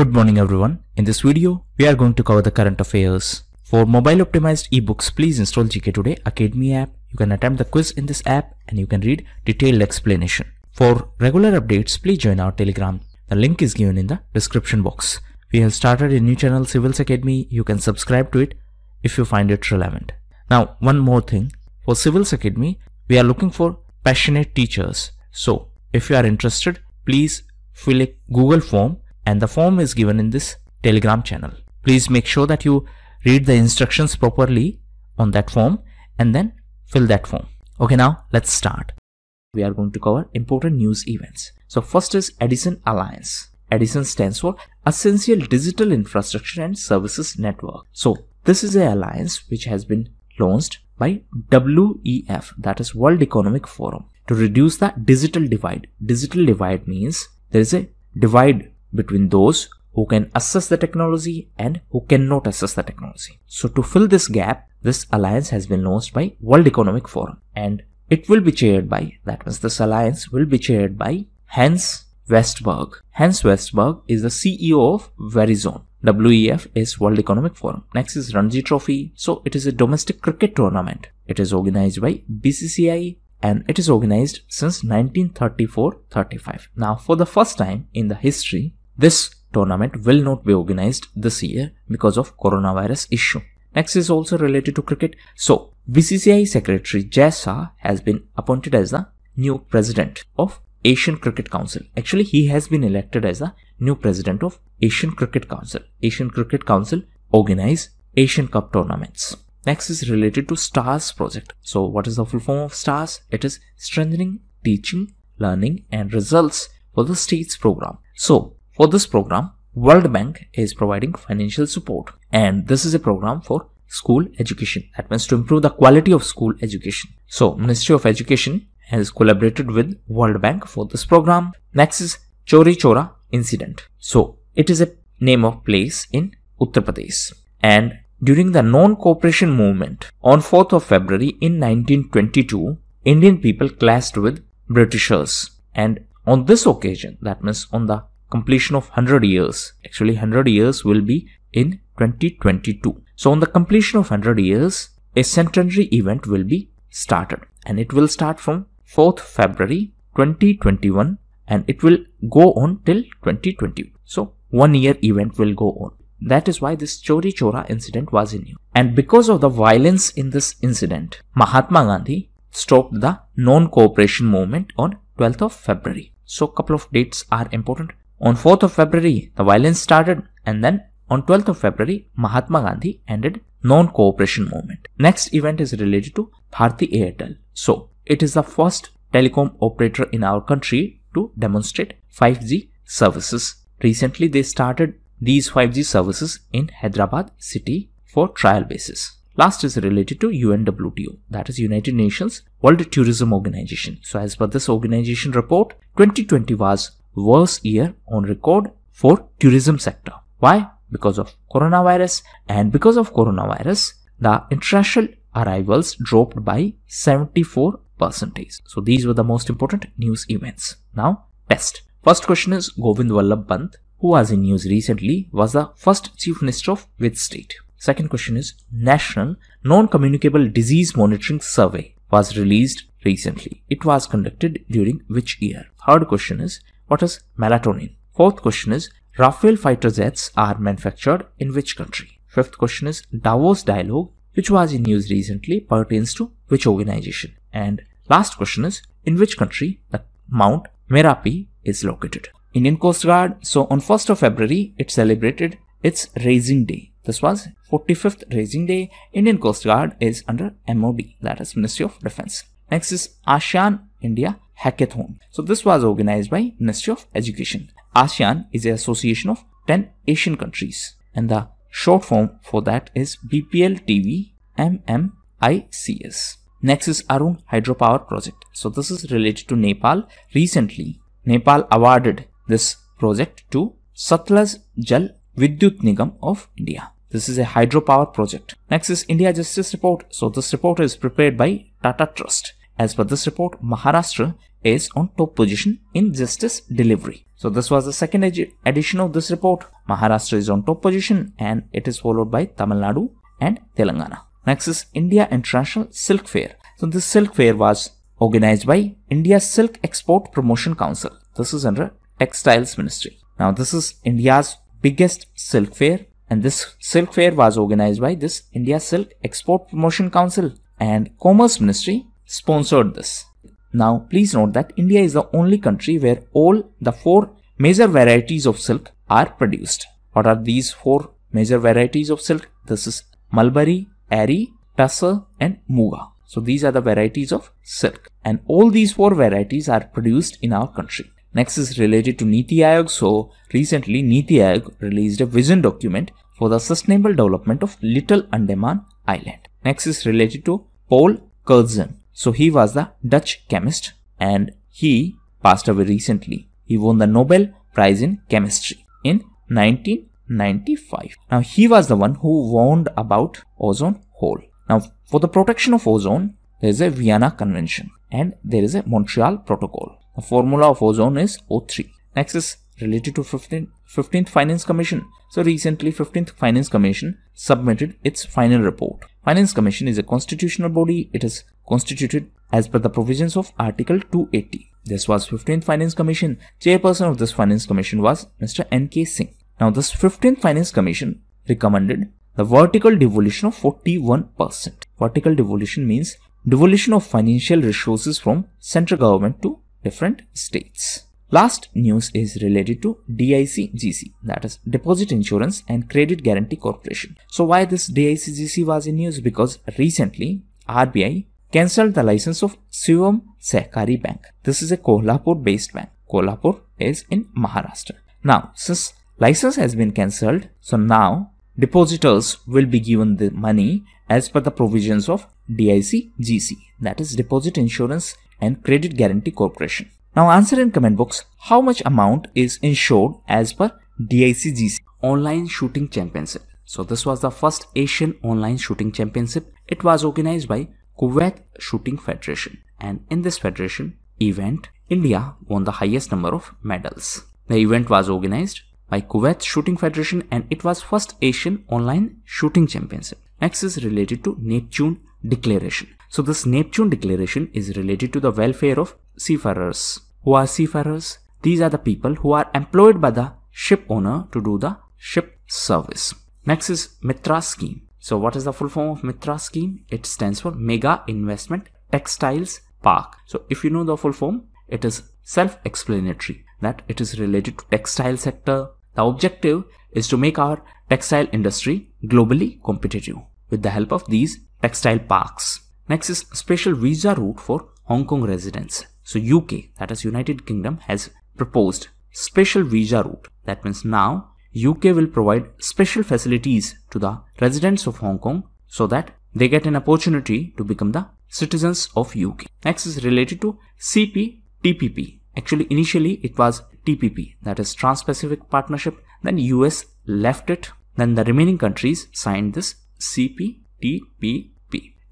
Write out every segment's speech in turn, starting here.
Good morning everyone. In this video, we are going to cover the current affairs. For mobile optimized ebooks, please install GK Today Academy app. You can attempt the quiz in this app and you can read detailed explanation. For regular updates, please join our Telegram. The link is given in the description box. We have started a new channel Civils Academy. You can subscribe to it if you find it relevant. Now, one more thing. For Civils Academy, we are looking for passionate teachers. So, if you are interested, please fill a Google form and the form is given in this Telegram channel. Please make sure that you read the instructions properly on that form and then fill that form. Okay, now let's start. We are going to cover important news events. So first is Edison Alliance. Edison stands for Essential Digital Infrastructure and Services Network. So this is a alliance which has been launched by WEF that is World Economic Forum to reduce the digital divide. Digital divide means there is a divide between those who can assess the technology and who cannot assess the technology. So to fill this gap, this alliance has been launched by World Economic Forum and it will be chaired by, that means this alliance will be chaired by Hans Vestberg. Hans Vestberg is the CEO of Verizon. WEF is World Economic Forum. Next is Ranji Trophy. So it is a domestic cricket tournament. It is organized by BCCI and it is organized since 1934-35. Now for the first time in the history, this tournament will not be organized this year because of coronavirus issue. Next is also related to cricket. So BCCI Secretary Jay has been appointed as the new president of Asian Cricket Council. Actually, he has been elected as the new president of Asian Cricket Council. Asian Cricket Council organize Asian Cup tournaments. Next is related to STARS project. So what is the full form of STARS? It is strengthening teaching, learning and results for the states program. So for this program, World Bank is providing financial support and this is a program for school education. That means to improve the quality of school education. So Ministry of Education has collaborated with World Bank for this program. Next is Chauri Chaura incident. So it is a name of place in Uttar Pradesh and during the non-cooperation movement on 4th of February in 1922, Indian people clashed with Britishers and on this occasion, that means on the completion of 100 years, actually 100 years will be in 2022. So on the completion of 100 years, a centenary event will be started and it will start from 4th February 2021 and it will go on till 2020. So one year event will go on. That is why this Chauri Chaura incident was in you. And because of the violence in this incident, Mahatma Gandhi stopped the non-cooperation movement on 12th of February. So couple of dates are important. On 4th of February, the violence started and then on 12th of February, Mahatma Gandhi ended non-cooperation movement. Next event is related to Bharti Airtel. So it is the first telecom operator in our country to demonstrate 5G services. Recently, they started these 5G services in Hyderabad city for trial basis. Last is related to UNWTO, that is United Nations World Tourism Organization. So as per this organization report, 2020 was worst year on record for tourism sector. Why? Because of coronavirus and because of coronavirus, the international arrivals dropped by 74 percentage. So these were the most important news events. Now test. First question is Govind Vallabh Pant, who was in news recently, was the first chief minister of which state? Second question is National Non-Communicable Disease Monitoring Survey was released recently. It was conducted during which year? Third question is what is melatonin? Fourth question is Rafale fighter jets are manufactured in which country? Fifth question is Davos dialogue which was in news recently pertains to which organization? And last question is in which country the Mount Merapi is located? Indian Coast Guard. So on 1st of February, it celebrated its Raising Day. This was 45th Raising Day. Indian Coast Guard is under MOD, that is Ministry of Defense. Next is ASEAN India Hackathon. So this was organized by Ministry of Education. ASEAN is an association of 10 Asian countries and the short form for that is BPL TV MMICS. Next is Arun Hydropower Project. So this is related to Nepal. Recently, Nepal awarded this project to Satluj Jal Vidyut Nigam of India. This is a hydropower project. Next is India Justice Report. So this report is prepared by Tata Trust. As per this report, Maharashtra is on top position in justice delivery. So this was the second ed edition of this report. Maharashtra is on top position and it is followed by Tamil Nadu and Telangana. Next is India International Silk Fair. So this silk fair was organized by India Silk Export Promotion Council. This is under Textiles Ministry. Now this is India's biggest silk fair and this silk fair was organized by this India Silk Export Promotion Council and Commerce Ministry sponsored this. Now please note that India is the only country where all the four major varieties of silk are produced. What are these four major varieties of silk? This is mulberry, Eri, Tussar and Muga. So these are the varieties of silk and all these four varieties are produced in our country. Next is related to Niti Aayog. So recently Niti Aayog released a vision document for the sustainable development of Little Andaman Island. Next is related to Paul Crutzen. So he was the Dutch chemist and he passed away recently. He won the Nobel Prize in Chemistry in 1995. Now he was the one who warned about ozone hole. Now for the protection of ozone, there is a Vienna Convention and there is a Montreal Protocol. The formula of ozone is O3. Next is related to 15th, 15th Finance Commission. So recently 15th Finance Commission submitted its final report. Finance Commission is a constitutional body. It is constituted as per the provisions of Article 280. This was 15th Finance Commission. Chairperson of this Finance Commission was Mr. N.K. Singh. Now this 15th Finance Commission recommended the vertical devolution of 41%. Vertical devolution means devolution of financial resources from central government to different states. Last news is related to DICGC that is Deposit Insurance and Credit Guarantee Corporation. So why this DICGC was in news? Because recently RBI cancelled the license of Shivam Sahkari Bank. This is a Kolhapur based bank. Kolhapur is in Maharashtra. Now since license has been cancelled. So now depositors will be given the money as per the provisions of DIC GC that is Deposit Insurance and Credit Guarantee Corporation. Now answer in comment box how much amount is insured as per DIC GC Online Shooting Championship. So this was the first Asian Online Shooting Championship. It was organized by Kuwait Shooting Federation and in this federation event India won the highest number of medals. The event was organized by Kuwait Shooting Federation and it was first Asian online shooting championship. Next is related to Neptune Declaration. So this Neptune Declaration is related to the welfare of seafarers. Who are seafarers? These are the people who are employed by the ship owner to do the ship service. Next is Mitra Scheme. So what is the full form of Mitra Scheme? It stands for Mega Investment Textiles Park. So if you know the full form, it is self-explanatory that it is related to textile sector, the objective is to make our textile industry globally competitive with the help of these textile parks. Next is special visa route for Hong Kong residents. So UK, that is United Kingdom, has proposed special visa route. That means now UK will provide special facilities to the residents of Hong Kong so that they get an opportunity to become the citizens of UK. Next is related to CPTPP. Actually, initially it was TPP, that is Trans-Pacific Partnership. Then US left it. Then the remaining countries signed this CPTPP.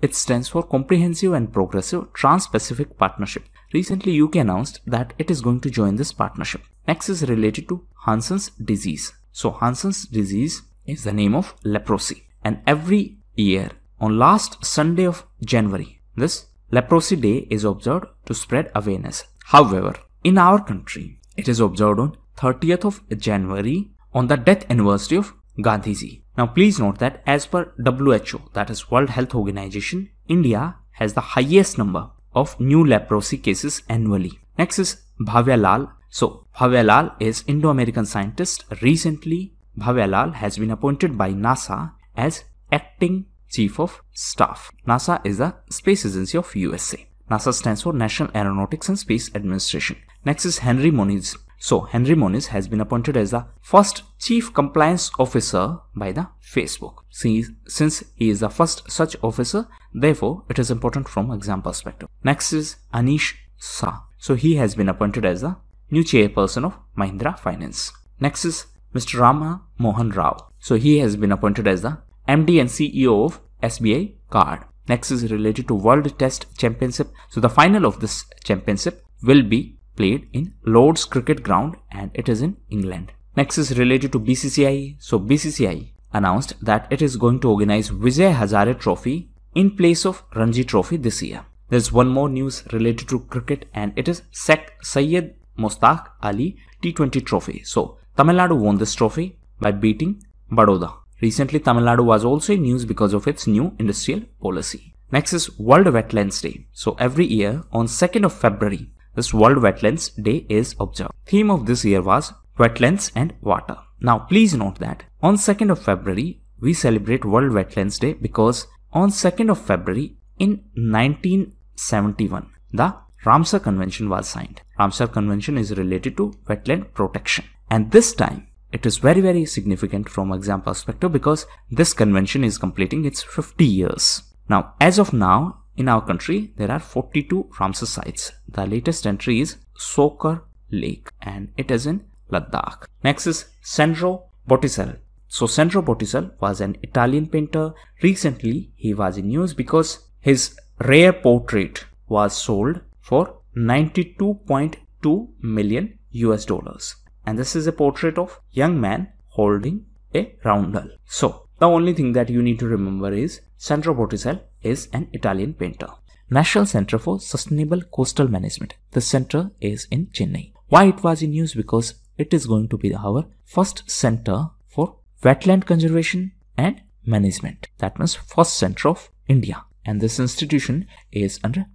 It stands for Comprehensive and Progressive Trans-Pacific Partnership. Recently, UK announced that it is going to join this partnership. Next is related to Hansen's disease. So Hansen's disease is the name of leprosy. And every year on last Sunday of January, this leprosy day is observed to spread awareness. However, in our country, it is observed on 30th of January on the death anniversary of Gandhiji. Now please note that as per WHO, that is World Health Organization, India has the highest number of new leprosy cases annually. Next is Bhavya Lal. So Bhavya is Indo-American scientist. Recently, Bhavya has been appointed by NASA as acting chief of staff. NASA is the space agency of USA. NASA stands for National Aeronautics and Space Administration. Next is Henry Moniz. So Henry Moniz has been appointed as the first chief compliance officer by the Facebook. Since he is the first such officer, therefore it is important from exam perspective. Next is Anish Shah. So he has been appointed as the new chairperson of Mahindra Finance. Next is Mr. Rama Mohan Rao. So he has been appointed as the MD and CEO of SBI Card. Next is related to World Test Championship. So the final of this championship will be played in Lord's Cricket Ground and it is in England. Next is related to BCCI. So BCCI announced that it is going to organize Vijay Hazare Trophy in place of Ranji Trophy this year. There's one more news related to cricket and it is Sheikh Syed Mustaq Ali T20 Trophy. So Tamil Nadu won this trophy by beating Baroda. Recently Tamil Nadu was also in news because of its new industrial policy. Next is World Wetlands Day. So every year on 2nd of February, this World Wetlands Day is observed. Theme of this year was wetlands and water. Now please note that on 2nd of February, we celebrate World Wetlands Day because on 2nd of February in 1971, the Ramsar Convention was signed. Ramsar Convention is related to wetland protection. And this time, it is very very significant from exam perspective because this convention is completing its 50 years. Now, as of now, in our country, there are 42 Ramsar sites. The latest entry is Tso Kar Lake and it is in Ladakh. Next is Sandro Botticelli. So Sandro Botticelli was an Italian painter. Recently, he was in news because his rare portrait was sold for 92.2 million US dollars. And this is a portrait of young man holding a roundel. So the only thing that you need to remember is Sandro Botticelli is an Italian painter. National Center for Sustainable Coastal Management. The center is in Chennai. Why it was in news? Because it is going to be our first center for wetland conservation and management. That means first center of India. And this institution is under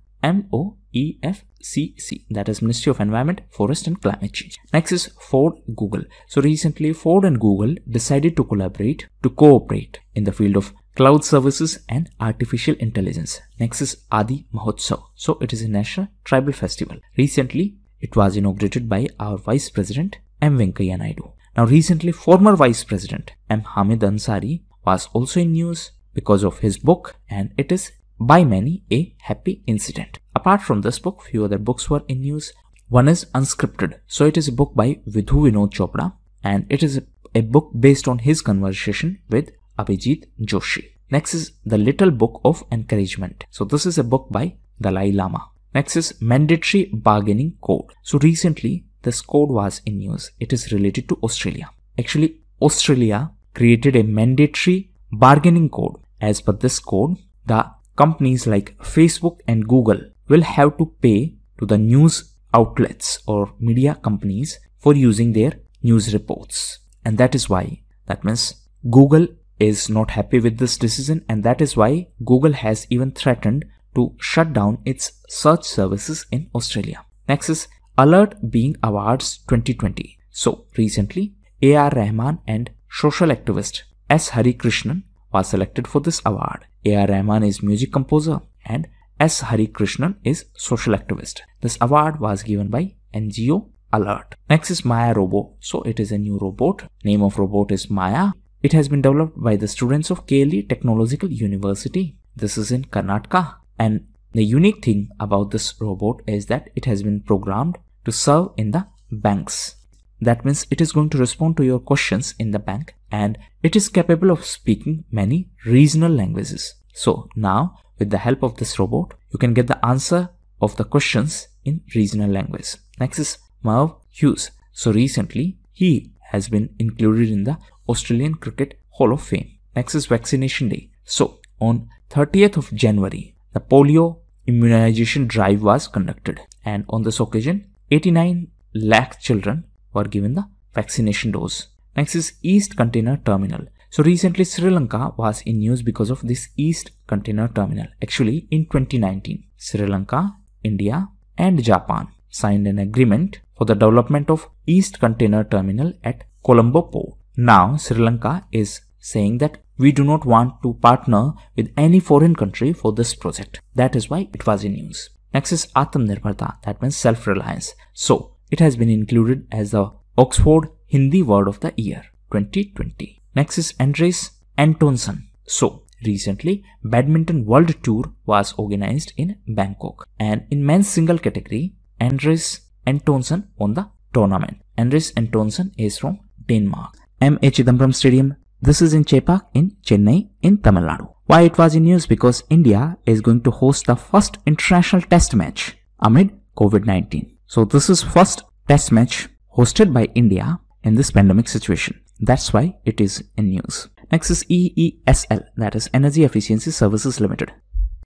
MOEFCC, that is Ministry of Environment, Forest and Climate Change. Next is Ford Google. So recently Ford and Google decided to collaborate, to cooperate in the field of cloud services and artificial intelligence. Next is Adi Mahotsav. So it is a national tribal festival. Recently it was inaugurated by our Vice President M. Venkaiah Naidu. Now recently former Vice President M. Hamid Ansari was also in news because of his book and it is by many a happy incident. Apart from this book, few other books were in news. One is Unscripted. So it is a book by Vidhu Vinod Chopra and it is a book based on his conversation with Abhijit Joshi. Next is The Little Book of Encouragement. So this is a book by Dalai Lama. Next is Mandatory Bargaining Code. So recently this code was in news. It is related to Australia. Actually, Australia created a mandatory bargaining code. As per this code, the companies like Facebook and Google will have to pay to the news outlets or media companies for using their news reports. And that is why, that means Google is not happy with this decision and that is why Google has even threatened to shut down its search services in Australia. Next is Alert Being Awards 2020. So recently, A.R. Rahman and social activist S. Hari Krishnan was selected for this award. A.R. Rahman is music composer and S. Hari Krishnan is social activist. This award was given by NGO Alert. Next is Maya Robo. So it is a new robot. Name of robot is Maya. It has been developed by the students of KLE Technological University. This is in Karnataka. And the unique thing about this robot is that it has been programmed to serve in the banks. That means it is going to respond to your questions in the bank and it is capable of speaking many regional languages. So now with the help of this robot, you can get the answer of the questions in regional language. Next is Merv Hughes. So recently he has been included in the Australian Cricket Hall of Fame. Next is Vaccination Day. So on 30th of January, the polio immunization drive was conducted and on this occasion 89 lakh children were given the vaccination dose. Next is East Container Terminal. So recently Sri Lanka was in news because of this East Container Terminal. Actually in 2019, Sri Lanka, India and Japan signed an agreement for the development of East Container Terminal at Colombo Port. Now Sri Lanka is saying that we do not want to partner with any foreign country for this project. That is why it was in news. Next is Atmanirbharta, that means self-reliance. So it has been included as the Oxford Hindi Word of the Year 2020. Next is Anders Antonsen. So recently Badminton World Tour was organized in Bangkok and in men's single category Anders Antonsen won the tournament. Anders Antonsen is from Denmark. M. A. Chidambaram Stadium. This is in Chepak in Chennai in Tamil Nadu. Why it was in news? Because India is going to host the first international test match amid COVID-19. So this is first test match hosted by India in this pandemic situation. That's why it is in news. Next is EESL, that is Energy Efficiency Services Limited.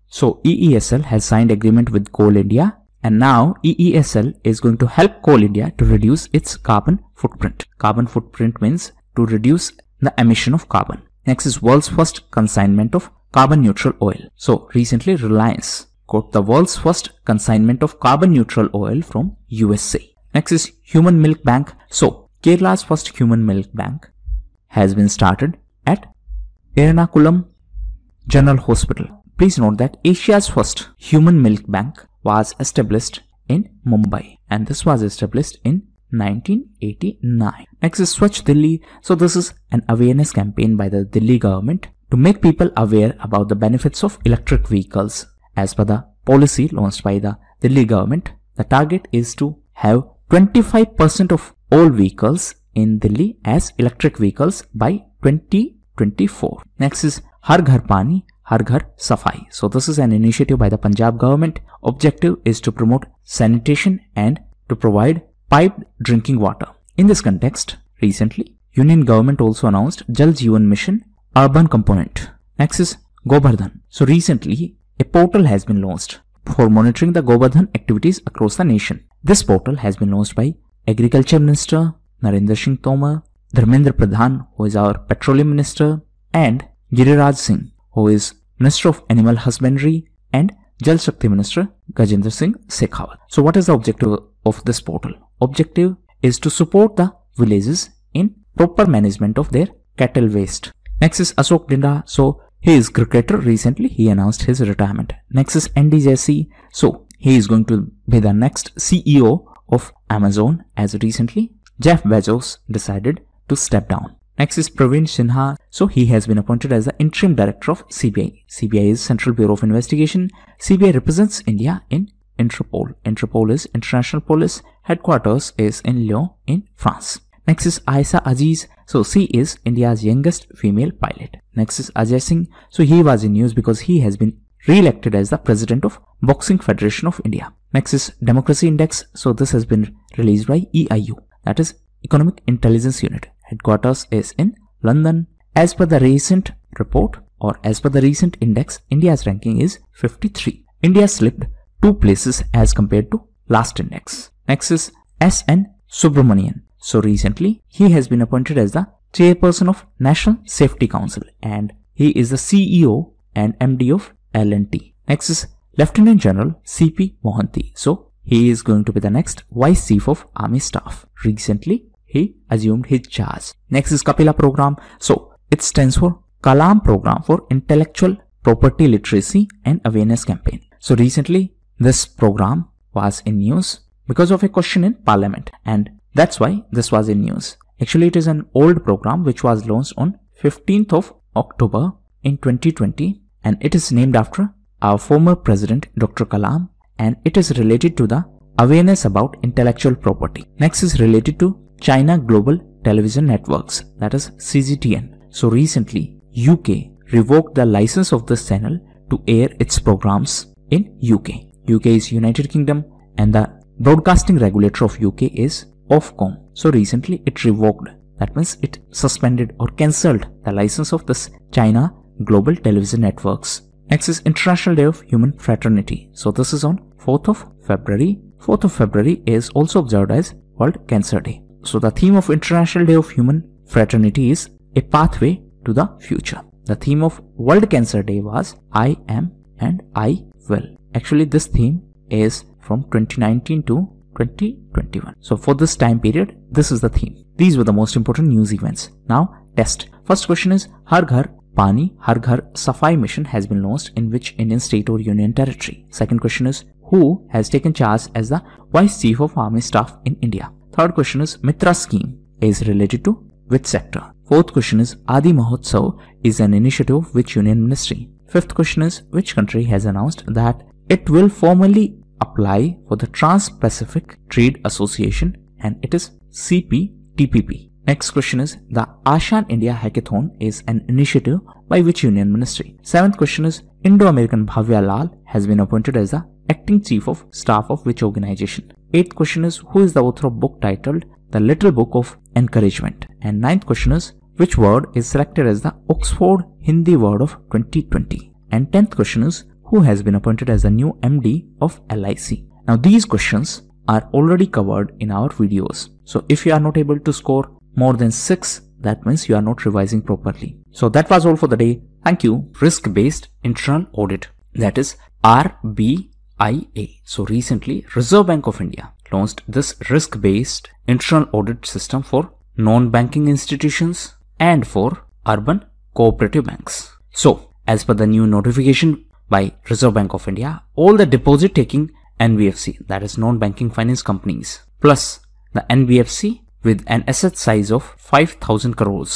So EESL has signed agreement with Coal India and now EESL is going to help Coal India to reduce its carbon footprint. Carbon footprint means to reduce the emission of carbon. Next is world's first consignment of carbon neutral oil. So recently Reliance got the world's first consignment of carbon neutral oil from USA. Next is Human Milk Bank. So Kerala's first human milk bank has been started at Ernakulam General Hospital. Please note that Asia's first human milk bank was established in Mumbai and this was established in 1989. Next is Switch Delhi. So this is an awareness campaign by the Delhi government to make people aware about the benefits of electric vehicles. As per the policy launched by the Delhi government, the target is to have 25% of all vehicles in Delhi as electric vehicles by 2024. Next is Har Ghar Pani, Har Ghar Safai. So this is an initiative by the Punjab government. Objective is to promote sanitation and to provide piped drinking water. In this context, recently, Union government also announced Jal Jeevan Mission urban component. Next is Gobardhan. So recently, a portal has been launched for monitoring the Gobardhan activities across the nation. This portal has been launched by Agriculture Minister Narendra Singh Tomar, Dharmendra Pradhan, who is our Petroleum Minister, and Giriraj Singh, who is Minister of Animal Husbandry, and Jal Shakti Minister Gajendra Singh Shekhawat. So what is the objective of this portal? Objective is to support the villages in proper management of their cattle waste. Next is Ashok Dinda. So he is cricketer. Recently he announced his retirement. Next is Andy. So he is going to be the next CEO of Amazon as recently Jeff Bezos decided to step down. Next is Praveen Sinha. So he has been appointed as the interim director of CBI. CBI is Central Bureau of Investigation. CBI represents India in Interpol. Interpol is International Police. Headquarters is in Lyon in France. Next is Aisa Aziz. So she is India's youngest female pilot. Next is Ajay Singh. So he was in news because he has been re-elected as the president of Boxing Federation of India. Next is Democracy Index. So this has been released by EIU. That is Economic Intelligence Unit. Headquarters is in London. As per the recent report or as per the recent index, India's ranking is 53. India slipped two places as compared to last index. Next is S.N. Subrahmanyan. So recently, he has been appointed as the chairperson of National Safety Council and he is the CEO and MD of L&T. Next is Lieutenant General C.P. Mohanty. So he is going to be the next Vice Chief of Army Staff. Recently, he assumed his charge. Next is Kapila program. So it stands for Kalam program for intellectual property literacy and awareness campaign. So recently this program was in news because of a question in parliament and that's why this was in news. Actually, it is an old program which was launched on 15th of October in 2020 and it is named after our former president Dr. Kalam and it is related to the awareness about intellectual property. Next is related to China Global Television Networks that is CGTN. So recently UK revoked the license of this channel to air its programs in UK. UK is United Kingdom and the broadcasting regulator of UK is Ofcom. So recently it revoked, that means it suspended or cancelled the license of this China Global Television Networks. Next is International Day of Human Fraternity. So this is on 4th of February. 4th of February is also observed as World Cancer Day. So the theme of International Day of Human Fraternity is a pathway to the future. The theme of World Cancer Day was I am and I will. Actually, this theme is from 2019 to 2021. So for this time period, this is the theme. These were the most important news events. Now, test. First question is Har Ghar Pani Har Ghar Safai mission has been launched in which Indian state or union territory? Second question is who has taken charge as the Vice Chief of Army Staff in India? Third question is Mitra scheme is related to which sector? Fourth question is Adi Mahotsav is an initiative of which union ministry? Fifth question is which country has announced that it will formally apply for the Trans-Pacific Trade Association and it is CPTPP. Next question is the ASEAN India Hackathon is an initiative by which union ministry? Seventh question is Indo-American Bhavya Lal has been appointed as the acting chief of staff of which organization? Eighth question is who is the author of book titled the little book of encouragement. And ninth question is which word is selected as the Oxford Hindi word of 2020? And tenth question is who has been appointed as the new MD of LIC? Now these questions are already covered in our videos. So if you are not able to score more than 6, that means you are not revising properly. So that was all for the day. Thank you. Risk-based internal audit. That is RBIA. So recently Reserve Bank of India launched this risk-based internal audit system for non-banking institutions and for urban cooperative banks. So as per the new notification by Reserve Bank of India, all the deposit taking NBFC that is non-banking finance companies plus the NBFC with an asset size of 5000 crores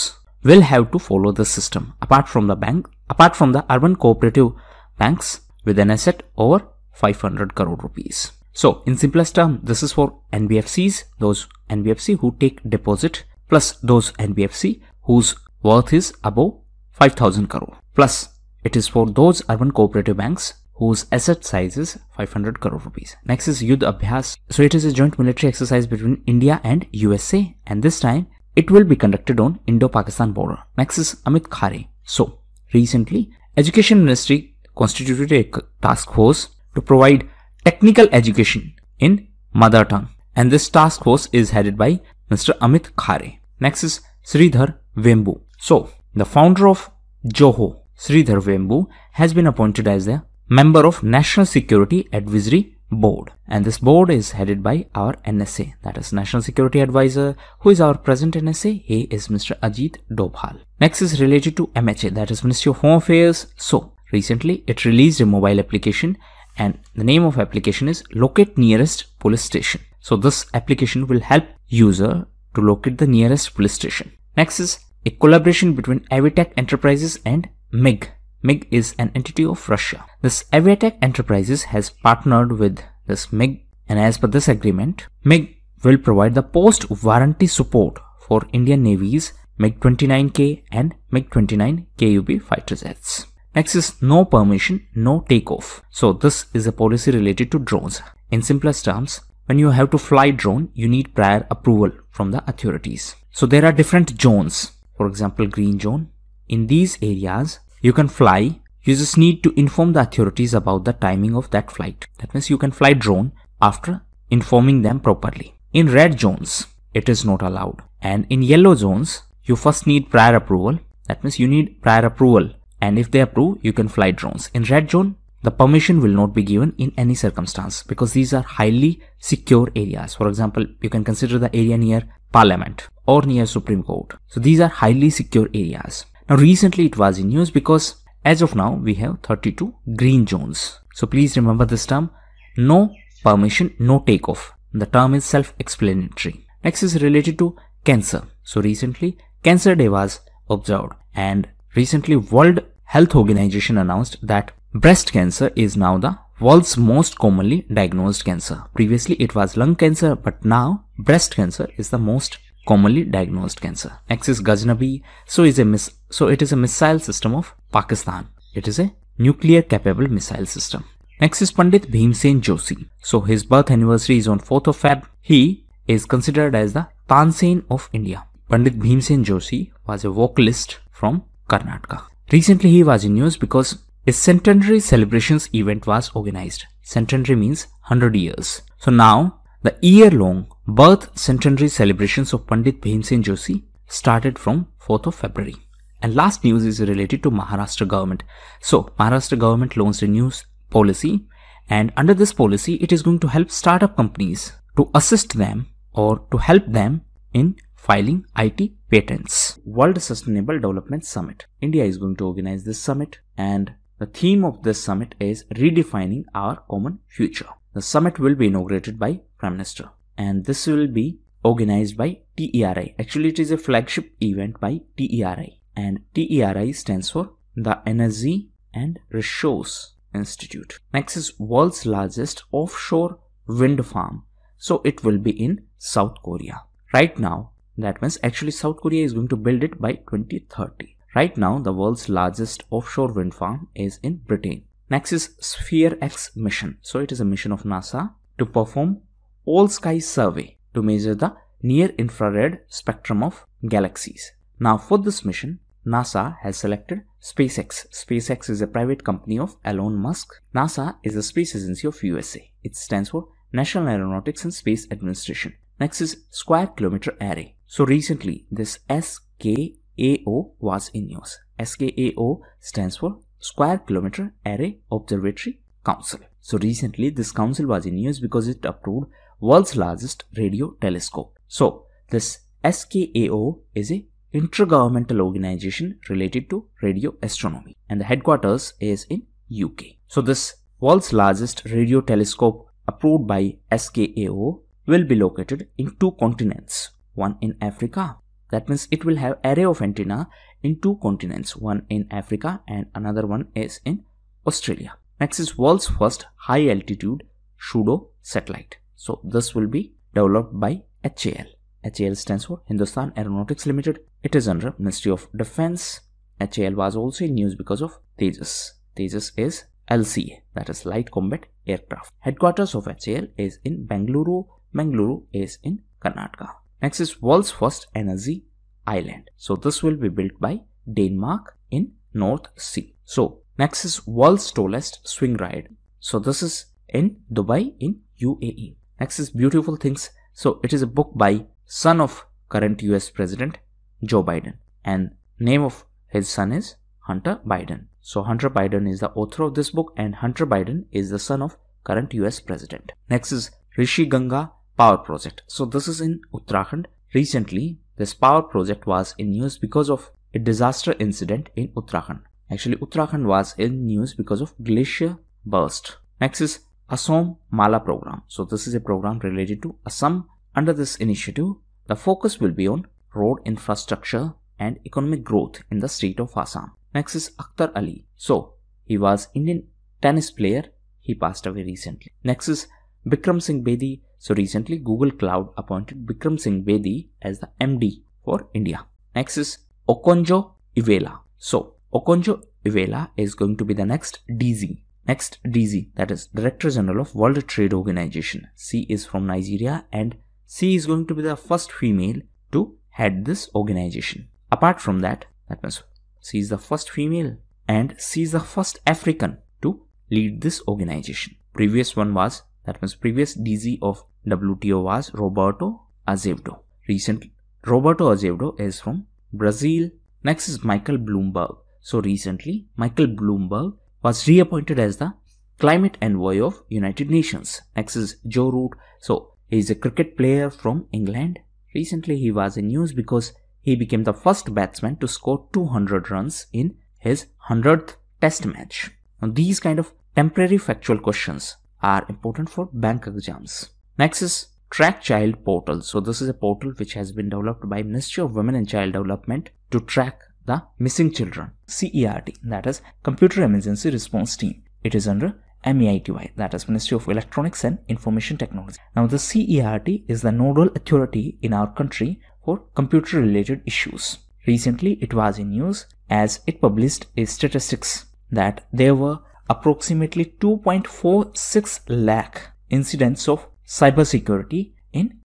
will have to follow the system apart from the bank apart from the urban cooperative banks with an asset over 500 crore rupees. So in simplest term, this is for NBFCs, those NBFC who take deposit plus those NBFC whose worth is above 5000 crore. Plus it is for those urban cooperative banks whose asset size is 500 crore rupees. Next is Yudh Abhyas. So it is a joint military exercise between India and USA and this time it will be conducted on Indo-Pakistan border. Next is Amit Khare. So recently Education Ministry constituted a task force to provide technical education in mother tongue and this task force is headed by Mr. Amit Khare. Next is Sridhar Vembu. So the founder of Zoho Sridhar Vembu has been appointed as the member of National Security Advisory Board and this board is headed by our NSA that is National Security Advisor who is our present NSA he is Mr. Ajit Doval. Next is related to MHA that is Ministry of Home Affairs. So recently it released a mobile application and the name of application is locate nearest police station. So this application will help user to locate the nearest police station. Next is a collaboration between Aviatek Enterprises and MIG. MIG is an entity of Russia. This Aviatek Enterprises has partnered with this MIG and as per this agreement, MIG will provide the post-warranty support for Indian Navy's MiG-29K and MiG-29 KUB fighter jets. Next is no permission, no takeoff. So this is a policy related to drones. In simplest terms, when you have to fly drone, you need prior approval from the authorities. So there are different zones. For example, green zone, in these areas, you can fly. You just need to inform the authorities about the timing of that flight. That means you can fly drone after informing them properly. In red zones, it is not allowed. And in yellow zones, you first need prior approval. That means you need prior approval. And if they approve, you can fly drones. In red zone, the permission will not be given in any circumstance because these are highly secure areas. For example, you can consider the area near parliament or near Supreme Court. So these are highly secure areas. Now recently it was in news because as of now we have 32 green zones. So please remember this term no permission no takeoff. The term is self-explanatory. Next is related to cancer. So recently cancer day was observed and recently World Health Organization announced that breast cancer is now the world's most commonly diagnosed cancer. Previously it was lung cancer but now breast cancer is the most commonly diagnosed cancer. Next is Ghaznavi. So is a miss so it is a missile system of Pakistan. It is a nuclear capable missile system. Next is Pandit Bhimsen Joshi. So his birth anniversary is on 4th of Feb. He is considered as the Tansen of India. Pandit Bhimsen Joshi was a vocalist from Karnataka. Recently he was in news because a centenary celebrations event was organized. Centenary means 100 years. So now the year-long birth centenary celebrations of Pandit Bhimsen Joshi started from 4th of February. And last news is related to Maharashtra government. So Maharashtra government launched a new policy and under this policy it is going to help startup companies to assist them or to help them in filing IT patents. World Sustainable Development Summit. India is going to organize this summit and the theme of this summit is redefining our common future. The summit will be inaugurated by Prime Minister and this will be organized by TERI. Actually, it is a flagship event by TERI and TERI stands for the Energy and Resource Institute. Next is world's largest offshore wind farm. So it will be in South Korea. Right now, that means actually South Korea is going to build it by 2030. Right now, the world's largest offshore wind farm is in Britain. Next is SPHEREx mission. So it is a mission of NASA to perform all sky survey to measure the near infrared spectrum of galaxies. Now for this mission, NASA has selected SpaceX. SpaceX is a private company of Elon Musk. NASA is a space agency of USA. It stands for National Aeronautics and Space Administration. Next is Square Kilometer Array. So recently this SKAO was in news. SKAO stands for Square Kilometer Array Observatory Council. So recently this council was in news because it approved world's largest radio telescope. So this SKAO is a intergovernmental organization related to radio astronomy and the headquarters is in UK. So this world's largest radio telescope approved by SKAO will be located in two continents, one in Africa. That means it will have array of antenna in two continents, one in Africa and another one is in Australia. Next is world's first high altitude pseudo satellite. So this will be developed by HAL. HAL stands for Hindustan Aeronautics Limited. It is under Ministry of Defense. HAL was also in news because of Tejas. Tejas is LCA, that is Light Combat Aircraft. Headquarters of HAL is in Bangalore. Bangalore is in Karnataka. Next is world's first energy island. So this will be built by Denmark in North Sea. So next is world's tallest swing ride. So this is in Dubai in UAE. Next is beautiful things. So it is a book by son of current US President Joe Biden and name of his son is Hunter Biden. So Hunter Biden is the author of this book and Hunter Biden is the son of current US President. Next is Rishi Ganga Power Project. So this is in Uttarakhand. Recently, this power project was in news because of a disaster incident in Uttarakhand. Actually, Uttarakhand was in news because of glacier burst. Next is Assam Mala program. So this is a program related to Assam. Under this initiative, the focus will be on road infrastructure and economic growth in the state of Assam. Next is Akhtar Ali. So he was Indian tennis player. He passed away recently. Next is Bikram Singh Bedi. So recently Google Cloud appointed Bikram Singh Bedi as the MD for India. Next is Okonjo Iweala. So Okonjo Iweala is going to be the next DZ. Next DZ that is Director General of World Trade Organization. She is from Nigeria and she is going to be the first female to head this organization. Apart from that, that means she is the first female and she is the first African to lead this organization. Previous one was that means previous DZ of WTO was Roberto Azevedo. Recent Roberto Azevedo is from Brazil. Next is Michael Bloomberg. So recently Michael Bloomberg was reappointed as the climate envoy of United Nations. Next is Joe Root. So he is a cricket player from England. Recently he was in news because he became the first batsman to score 200 runs in his 100th test match. Now these kind of temporary factual questions are important for bank exams. Next is Track Child Portal. So this is a portal which has been developed by Ministry of Women and Child Development to track the missing children. CERT, that is Computer Emergency Response Team. It is under MEITY, that is Ministry of Electronics and Information Technology. Now the CERT is the nodal authority in our country for computer related issues. Recently it was in news as it published a statistics that there were approximately 2.46 lakh incidents of cybersecurity in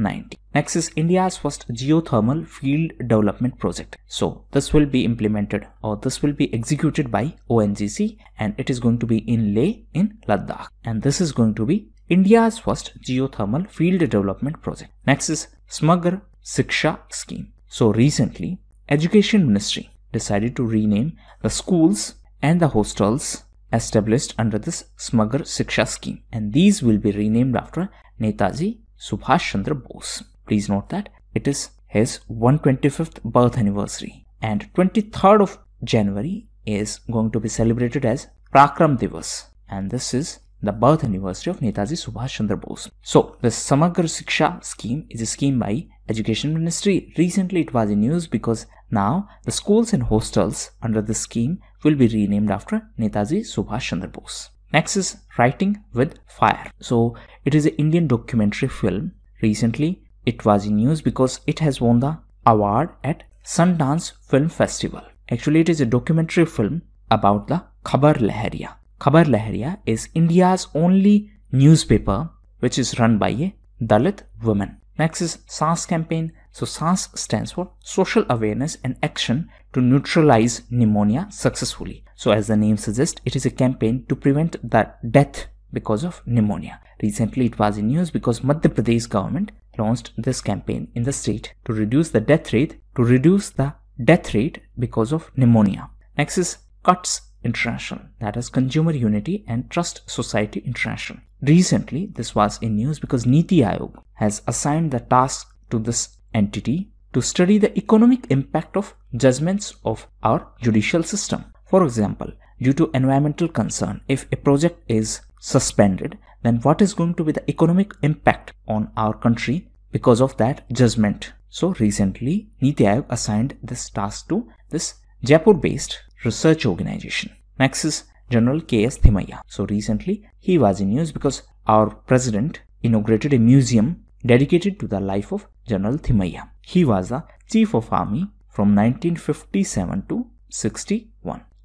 2019. Next is India's first geothermal field development project. So this will be implemented or this will be executed by ONGC and it is going to be in Leh in Ladakh. And this is going to be India's first geothermal field development project. Next is Samagra Shiksha scheme. So recently, Education Ministry decided to rename the schools and the hostels established under this Samagra Shiksha scheme and these will be renamed after Netaji Subhash Chandra Bose. Please note that it is his 125th birth anniversary and 23rd of January is going to be celebrated as Parakram Divas and this is the birth anniversary of Netaji Subhash Chandra Bose. So, the Samagra Shiksha scheme is a scheme by Education Ministry. Recently, it was in news because now the schools and hostels under this scheme will be renamed after Netaji Subhash Chandra Bose. Next is Writing with Fire. So, it is an Indian documentary film. Recently, it was in news because it has won the award at Sundance Film Festival. Actually, it is a documentary film about the Khabar Lahariya. Khabar Lahariya is India's only newspaper which is run by a Dalit woman. Next is SAS campaign. So SAS stands for Social Awareness and Action to Neutralize Pneumonia Successfully. So as the name suggests, it is a campaign to prevent the death because of pneumonia. Recently it was in news because Madhya Pradesh government launched this campaign in the state to reduce the death rate to reduce the death rate because of pneumonia. Next is CUTS International, that is Consumer Unity and Trust Society International. Recently, this was in news because Niti Aayog has assigned the task to this entity to study the economic impact of judgments of our judicial system. For example, due to environmental concern, if a project is suspended, then what is going to be the economic impact on our country because of that judgment? So recently, Niti Aayog assigned this task to this Jaipur-based research organization. Next is General K.S. Thimayya. So recently, he was in news because our president inaugurated a museum dedicated to the life of General Thimayya. He was the chief of army from 1957 to 61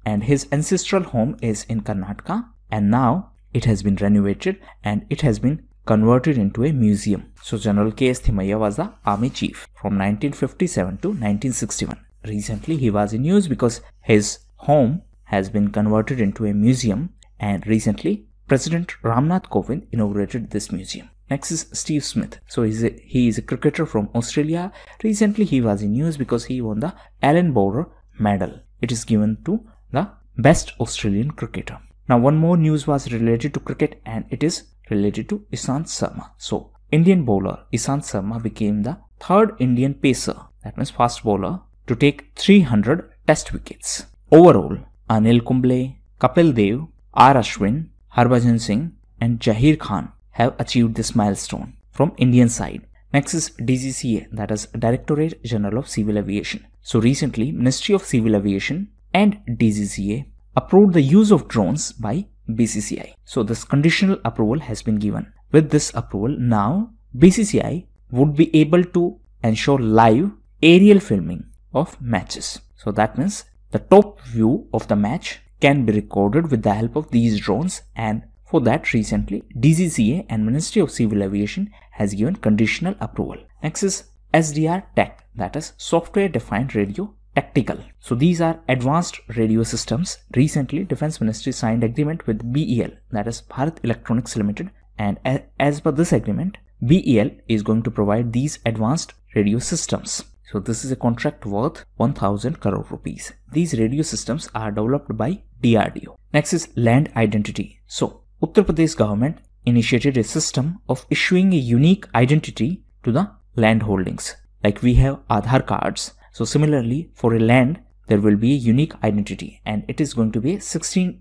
and his ancestral home is in Karnataka and now it has been renovated and it has been converted into a museum. So General K.S. Thimayya was the army chief from 1957 to 1961. Recently he was in news because his home has been converted into a museum and recently President Ramnath Kovind inaugurated this museum. Next is Steve Smith. So he's a, he is a cricketer from Australia. Recently he was in news because he won the Allan Border Medal. It is given to the best Australian cricketer. Now one more news was related to cricket and it is related to Ishant Sharma. So Indian bowler Ishant Sharma became the third Indian pacer, that means fast bowler, to take 300 test wickets. Overall, Anil Kumble, Kapil Dev, R. Ashwin, Harbhajan Singh and Zaheer Khan have achieved this milestone from Indian side. Next is DGCA that is Directorate General of Civil Aviation. So recently Ministry of Civil Aviation and DGCA approved the use of drones by BCCI. So this conditional approval has been given. With this approval now BCCI would be able to ensure live aerial filming of matches. So that means the top view of the match can be recorded with the help of these drones and for that recently DGCA and Ministry of Civil Aviation has given conditional approval. Next is SDR Tech that is software defined radio tactical. So these are advanced radio systems. Recently Defense Ministry signed agreement with BEL that is Bharat Electronics Limited and as per this agreement BEL is going to provide these advanced radio systems. So this is a contract worth 1000 crore rupees. These radio systems are developed by DRDO. Next is land identity. So Uttar Pradesh government initiated a system of issuing a unique identity to the land holdings. Like we have Aadhaar cards. So similarly for a land there will be a unique identity and it is going to be a 16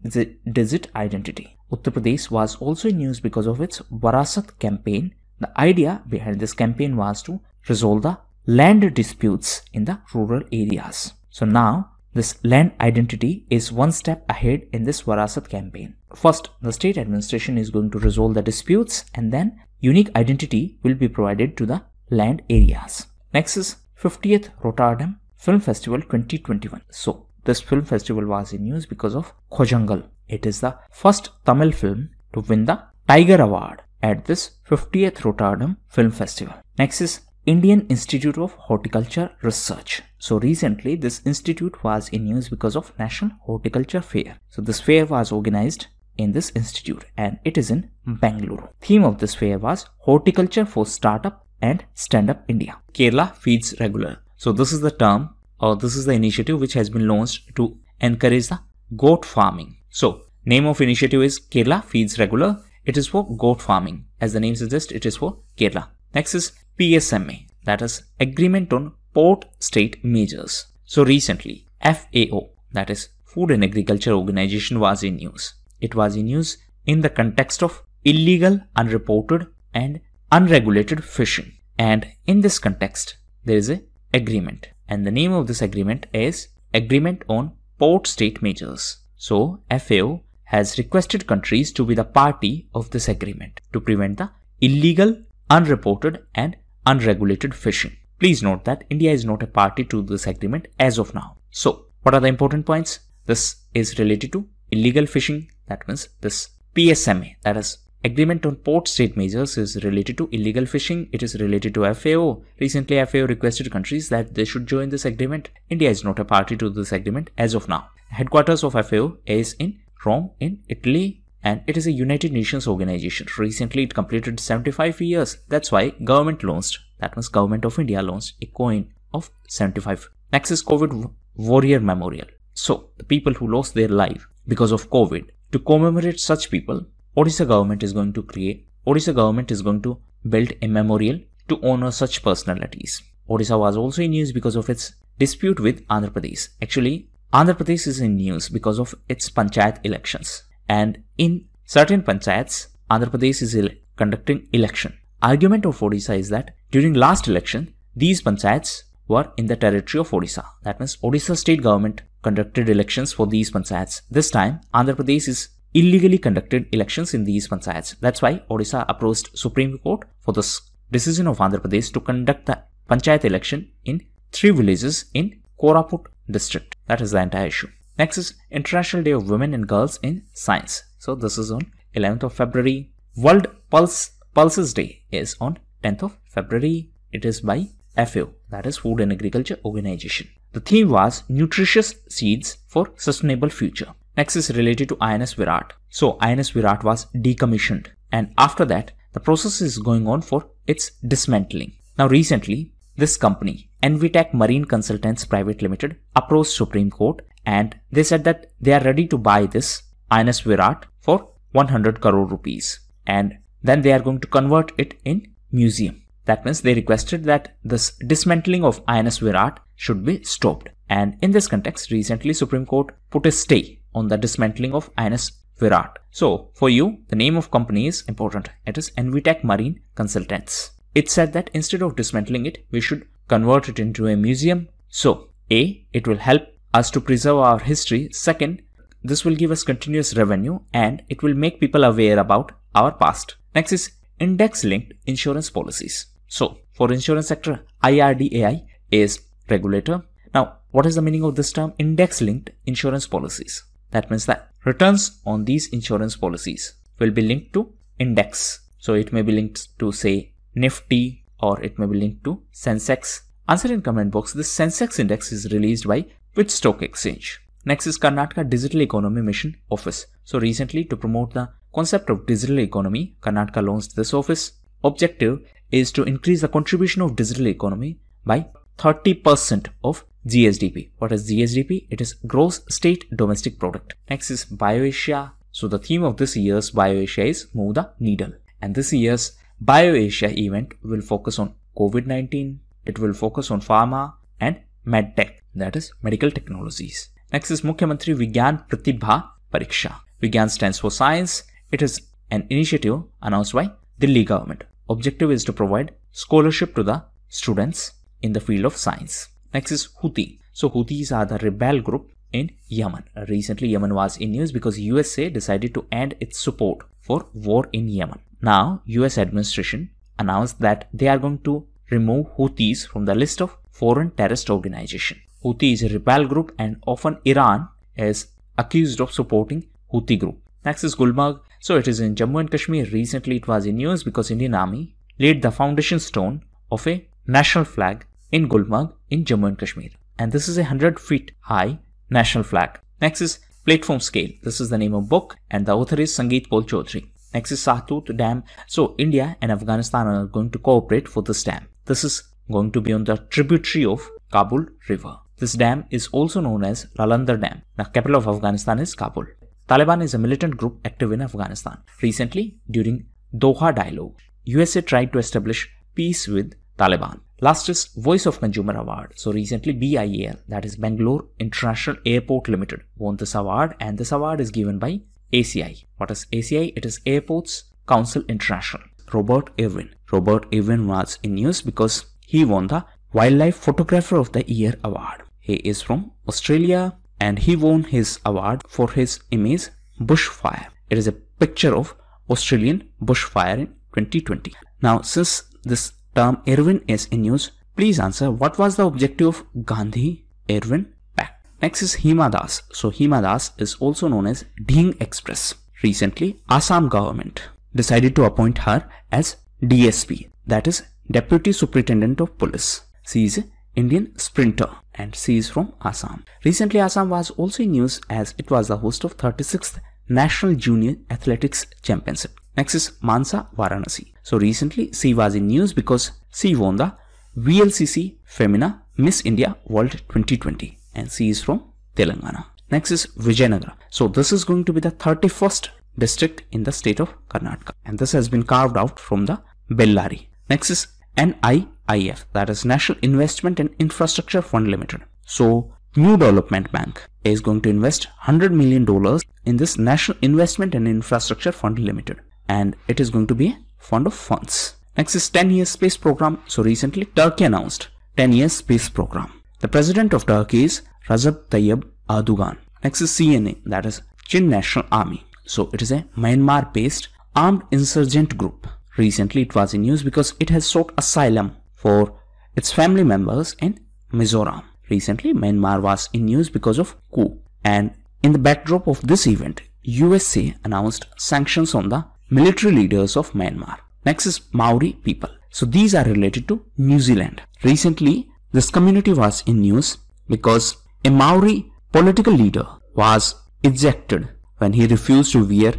digit identity. Uttar Pradesh was also in news because of its Varasat campaign. The idea behind this campaign was to resolve the land disputes in the rural areas. So now this land identity is one step ahead in this Varasat campaign. First, the state administration is going to resolve the disputes and then unique identity will be provided to the land areas. Next is 50th Rotterdam Film Festival 2021. So this film festival was in news because of Koozhangal. It is the first Tamil film to win the Tiger Award at this 50th Rotterdam Film Festival. Next is Indian Institute of Horticulture Research. So recently this institute was in news because of National Horticulture Fair. So this fair was organized in this institute and it is in Bangalore. Theme of this fair was Horticulture for Startup and Stand Up India. Kerala feeds regular. So this is the term or this is the initiative which has been launched to encourage the goat farming. So name of initiative is Kerala feeds regular. It is for goat farming. As the name suggests, it is for Kerala. Next is PSMA, that is Agreement on Port State Measures. So recently, FAO, that is Food and Agriculture Organization was in news. It was in news in the context of illegal, unreported and unregulated fishing. And in this context, there is a agreement. And the name of this agreement is Agreement on Port State Measures. So FAO has requested countries to be the party of this agreement to prevent the illegal, unreported and unregulated fishing. Please note that India is not a party to this agreement as of now. So, what are the important points? This is related to illegal fishing, that means this PSMA, that is agreement on port state measures is related to illegal fishing. It is related to FAO. Recently, FAO requested countries that they should join this agreement. India is not a party to this agreement as of now. Headquarters of FAO is in Rome in Italy and it is a United Nations organization. Recently, it completed 75 years. That's why government launched, that means government of India launched a coin of 75. Next is COVID Warrior Memorial. So, the people who lost their life because of COVID, to commemorate such people, Odisha government is going to create, Odisha government is going to build a memorial to honor such personalities. Odisha was also in news because of its dispute with Andhra Pradesh. Actually, Andhra Pradesh is in news because of its panchayat elections. And in certain panchayats, Andhra Pradesh is ele conducting election. Argument of Odisha is that during last election, these panchayats were in the territory of Odisha. That means Odisha state government conducted elections for these panchayats. This time, Andhra Pradesh is illegally conducted elections in these panchayats. That's why Odisha approached Supreme Court for the decision of Andhra Pradesh to conduct the panchayat election in three villages in Koraput district. That is the entire issue. Next is International Day of Women and Girls in Science. So this is on 11th of February. World Pulse Pulses Day is on 10th of February. It is by FAO, that is Food and Agriculture Organization. The theme was nutritious seeds for sustainable future. Next is related to INS Virat. So INS Virat was decommissioned and after that the process is going on for its dismantling. Now recently this company Envitech Marine Consultants Private Limited approached Supreme Court and they said that they are ready to buy this INS Virat for 100 crore rupees and then they are going to convert it in museum. That means they requested that this dismantling of INS Virat should be stopped. And in this context, recently Supreme Court put a stay on the dismantling of INS Virat. So for you, the name of company is important. It is Envitech Marine Consultants. It said that instead of dismantling it, we should convert it into a museum. So A, it will help us to preserve our history. Second, this will give us continuous revenue and it will make people aware about our past. Next is index linked insurance policies. So for insurance sector, IRDAI is regulator. Now, what is the meaning of this term? Index linked insurance policies. That means that returns on these insurance policies will be linked to index. So it may be linked to say Nifty or it may be linked to Sensex. Answer in comment box. This Sensex index is released by which stock exchange? Next is Karnataka Digital Economy Mission Office. So recently to promote the concept of digital economy, Karnataka launched this office. Objective is to increase the contribution of digital economy by 30% of GSDP. What is GSDP? It is gross state domestic product. Next is BioAsia. So the theme of this year's BioAsia is move the needle. And this year's BioAsia event will focus on COVID-19. It will focus on pharma and medtech. That is medical technologies. Next is Mukhyamantri Vigyan Pratibha Pariksha. Vigyan stands for science. It is an initiative announced by Delhi government. Objective is to provide scholarship to the students in the field of science. Next is Houthi. So Houthis are the rebel group in Yemen. Recently Yemen was in news because USA decided to end its support for war in Yemen. Now US administration announced that they are going to remove Houthis from the list of foreign terrorist organization. Houthi is a rebel group and often Iran is accused of supporting Houthi group. Next is Gulmarg. So it is in Jammu and Kashmir. Recently it was in news because Indian Army laid the foundation stone of a national flag in Gulmarg in Jammu and Kashmir. And this is a 100 feet high national flag. Next is Platform Scale. This is the name of book and the author is Sangeet Paul Choudary. Next is Shahtut Dam. So India and Afghanistan are going to cooperate for this dam. This is going to be on the tributary of Kabul River. This dam is also known as Lalandar Dam. The capital of Afghanistan is Kabul. Taliban is a militant group active in Afghanistan. Recently, during Doha dialogue, USA tried to establish peace with Taliban. Last is Voice of Consumer Award. So recently BIAL, that is Bangalore International Airport Limited, won this award and this award is given by ACI. What is ACI? It is Airports Council International. Robert Irwin. Robert Irwin was in news because he won the Wildlife Photographer of the Year award. He is from Australia and he won his award for his image Bushfire. It is a picture of Australian bushfire in 2020. Now, since this term Irwin is in use, please answer what was the objective of Gandhi Irwin Pact. Next is Hima Das. So Hima Das is also known as Dhing Express. Recently, Assam government decided to appoint her as DSP, that is Deputy Superintendent of Police. She is an Indian sprinter and she is from Assam. Recently, Assam was also in news as it was the host of 36th National Junior Athletics Championship. Next is Manasa Varanasi. So recently, she was in news because she won the VLCC Femina Miss India World 2020 and she is from Telangana. Next is Vijayanagara. So this is going to be the 31st district in the state of Karnataka and this has been carved out from the Bellary. Next is NIIF that is National Investment and Infrastructure Fund Limited. So New Development Bank is going to invest 100 million dollars in this National Investment and Infrastructure Fund Limited and it is going to be a fund of funds. Next is 10 year space program. So recently Turkey announced 10 year space program. The president of Turkey is Recep Tayyip Erdogan. Next is CNA that is Chin National Army. So it is a Myanmar based armed insurgent group. Recently it was in news because it has sought asylum for its family members in Mizoram. Recently Myanmar was in news because of coup and in the backdrop of this event USA announced sanctions on the military leaders of Myanmar. Next is Maori people. So these are related to New Zealand. Recently this community was in news because a Maori political leader was ejected when he refused to wear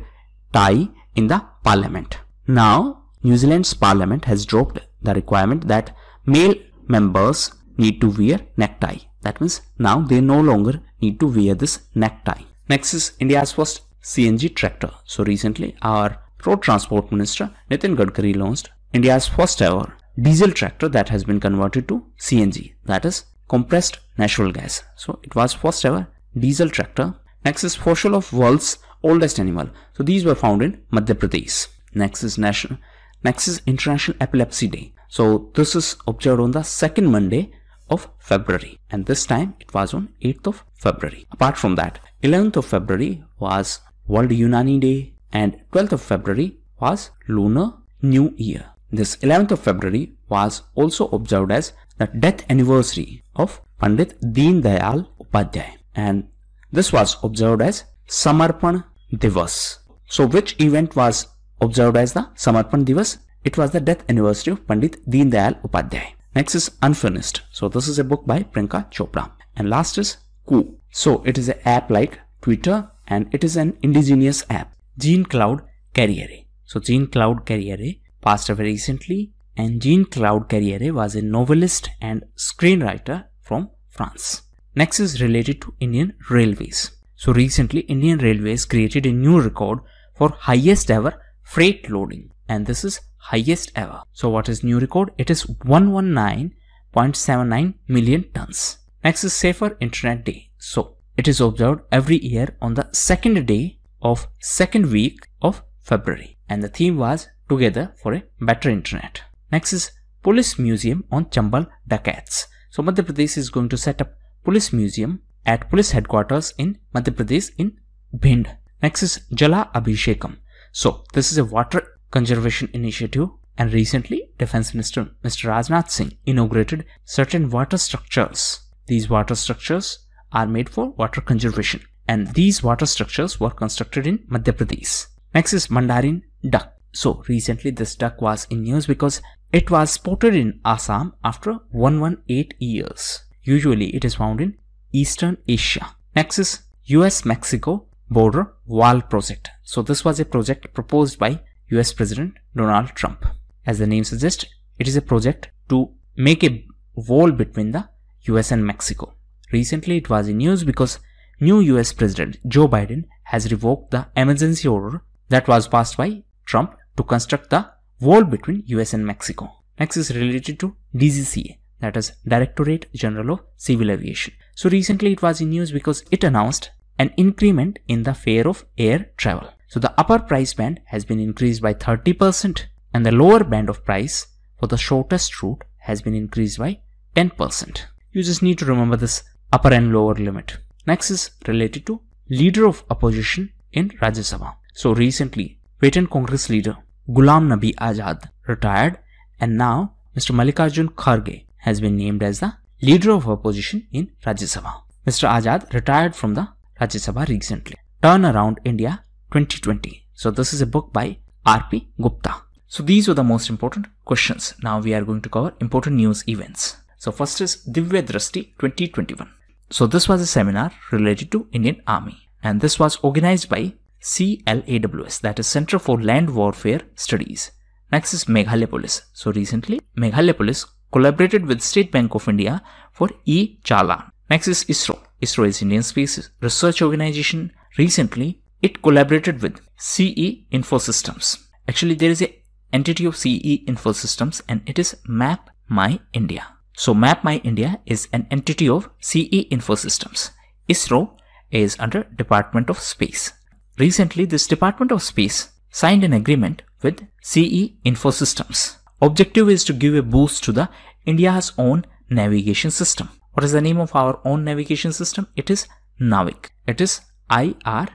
tie in the parliament. Now, New Zealand's parliament has dropped the requirement that male members need to wear necktie. That means now they no longer need to wear this necktie. Next is India's first CNG tractor. So recently our road transport minister Nitin Gadkari launched India's first ever diesel tractor that has been converted to CNG that is compressed natural gas. So it was first ever diesel tractor. Next is fossil of world's oldest animal. So these were found in Madhya Pradesh. Next is national. Next is International Epilepsy Day. So this is observed on the second Monday of February and this time it was on 8th of February. Apart from that, 11th of February was World Unani Day and 12th of February was Lunar New Year. This 11th of February was also observed as the death anniversary of Pandit Deen Dayal Upadhyay and this was observed as Samarpan Divas. So which event was observed as the Samarpan Divas? It was the death anniversary of Pandit Deen Dayal Upadhyay. Next is Unfinished. So this is a book by Priyanka Chopra. And last is Koo. So it is an app like Twitter and it is an indigenous app. Jean Claude Carriere. So Jean Claude Carriere passed away recently and Jean Claude Carriere was a novelist and screenwriter from France. Next is related to Indian Railways. So recently Indian Railways created a new record for highest ever freight loading and this is highest ever. So what is new record? It is 119.79 million tons. Next is Safer Internet Day. So it is observed every year on the second day of second week of February and the theme was together for a better internet. Next is Police Museum on Chambal Dacoits. So Madhya Pradesh is going to set up police museum at police headquarters in Madhya Pradesh in Bhind. Next is Jala Abhishekam. So this is a water conservation initiative and recently Defense Minister Mr. Rajnath Singh inaugurated certain water structures. These water structures are made for water conservation and these water structures were constructed in Madhya Pradesh. Next is Mandarin duck. So recently this duck was in news because it was spotted in Assam after 118 years. Usually it is found in Eastern Asia. Next is US-Mexico border wall project. So this was a project proposed by US President Donald Trump. As the name suggests, it is a project to make a wall between the US and Mexico. Recently it was in news because new US President Joe Biden has revoked the emergency order that was passed by Trump to construct the wall between US and Mexico. Next is related to DGCA that is Directorate General of Civil Aviation. So recently it was in news because it announced an increment in the fare of air travel. So the upper price band has been increased by 30% and the lower band of price for the shortest route has been increased by 10%. You just need to remember this upper and lower limit. Next is related to leader of opposition in Rajya Sabha. So recently, Veteran Congress leader Gulam Nabi Azad retired and now Mr. Mallikarjun Kharge has been named as the leader of opposition in Rajya Sabha. Mr. Azad retired from the Rajya Sabha recently. Turn Around India 2020. So this is a book by R.P. Gupta. So these were the most important questions. Now we are going to cover important news events. So first is Divya Drishti 2021. So this was a seminar related to Indian Army and this was organized by CLAWS that is Center for Land Warfare Studies. Next is Meghalaya Police. So recently Meghalaya Police collaborated with State Bank of India for e-Challan. Next is ISRO. ISRO is Indian Space Research Organization. Recently it collaborated with CE Infosystems. Actually there is a entity of CE Infosystems and it is Map My India. So Map My India is an entity of CE Infosystems. ISRO is under Department of Space. Recently, this Department of Space signed an agreement with CE Infosystems. Objective is to give a boost to the India's own navigation system. What is the name of our own navigation system? It is NAVIC. It is IRNSS.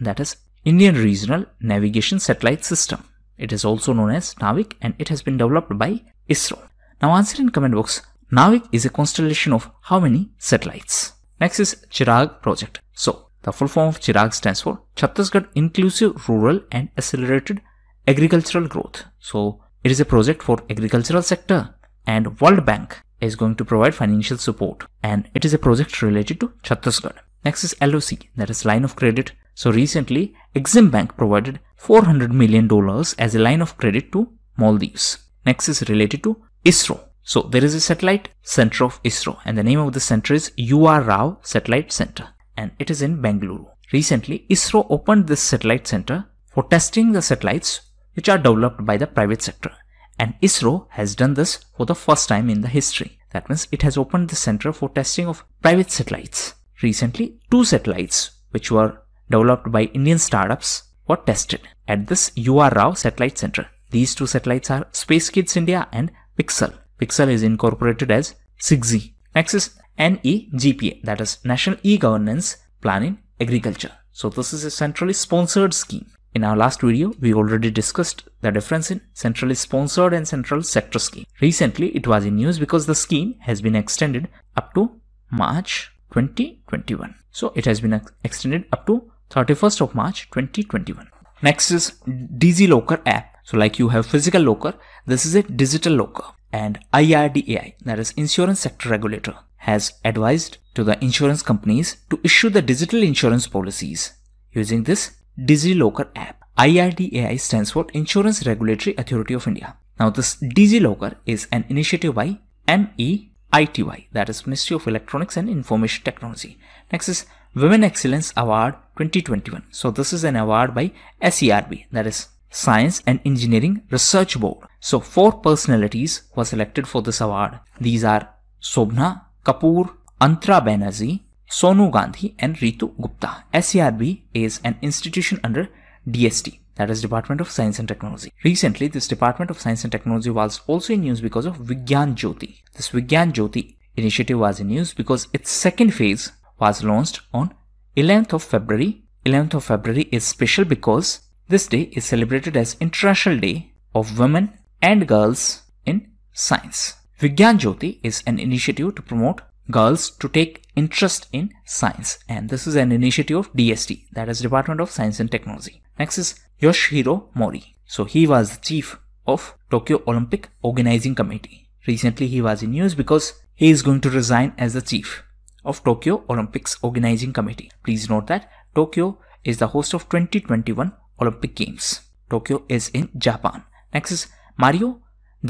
That is Indian Regional Navigation Satellite System. It is also known as NAVIC and it has been developed by ISRO. Now answer in comment box. NAVIC is a constellation of how many satellites? Next is Chirag project. So the full form of Chirag stands for Chhattisgarh Inclusive Rural and Accelerated Agricultural Growth. So it is a project for agricultural sector and World Bank is going to provide financial support and it is a project related to Chhattisgarh. Next is LOC that is line of credit. So recently Exim Bank provided 400 million dollars as a line of credit to Maldives. Next is related to ISRO. So there is a satellite center of ISRO and the name of the center is UR Rao Satellite Center and it is in Bengaluru. Recently ISRO opened this satellite center for testing the satellites which are developed by the private sector and ISRO has done this for the first time in the history. That means it has opened the center for testing of private satellites. Recently two satellites which were developed by Indian startups were tested at this UR Rao Satellite Center. These two satellites are Space Kidz India and Pixel. Pixel is incorporated as 6G. Next is NEGPA, that is National E-Governance Planning Agriculture. So this is a centrally sponsored scheme. In our last video, we already discussed the difference in centrally sponsored and central sector scheme. Recently, it was in news because the scheme has been extended up to March 2021. So it has been extended up to 31st of March 2021. Next is DigiLocker app. So like you have physical locker, this is a digital locker and IRDAI, that is Insurance Sector Regulator, has advised to the insurance companies to issue the digital insurance policies using this DigiLocker app. IRDAI stands for Insurance Regulatory Authority of India. Now this DigiLocker is an initiative by MEITY, that is Ministry of Electronics and Information Technology. Next is Women Excellence Award 2021. So this is an award by SERB, that is Science and Engineering Research Board. So four personalities were selected for this award. These are Sobhna Kapoor, Antra Banerjee, Sonu Gandhi and Ritu Gupta. SERB is an institution under DST that is Department of Science and Technology. Recently, this Department of Science and Technology was also in news because of Vigyan Jyoti. This Vigyan Jyoti initiative was in news because its second phase was launched on 11th of February. 11th of February is special because this day is celebrated as International Day of Women and Girls in Science. Vigyan Jyoti is an initiative to promote girls to take interest in science and this is an initiative of DST that is Department of Science and Technology. Next is Yoshiro Mori. So he was the chief of Tokyo Olympic Organizing Committee. Recently he was in news because he is going to resign as the chief of Tokyo Olympics Organizing Committee. Please note that Tokyo is the host of 2021 Olympic Games. Tokyo is in Japan. Next is Mario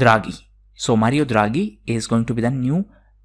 Draghi. So Mario Draghi is going to be the new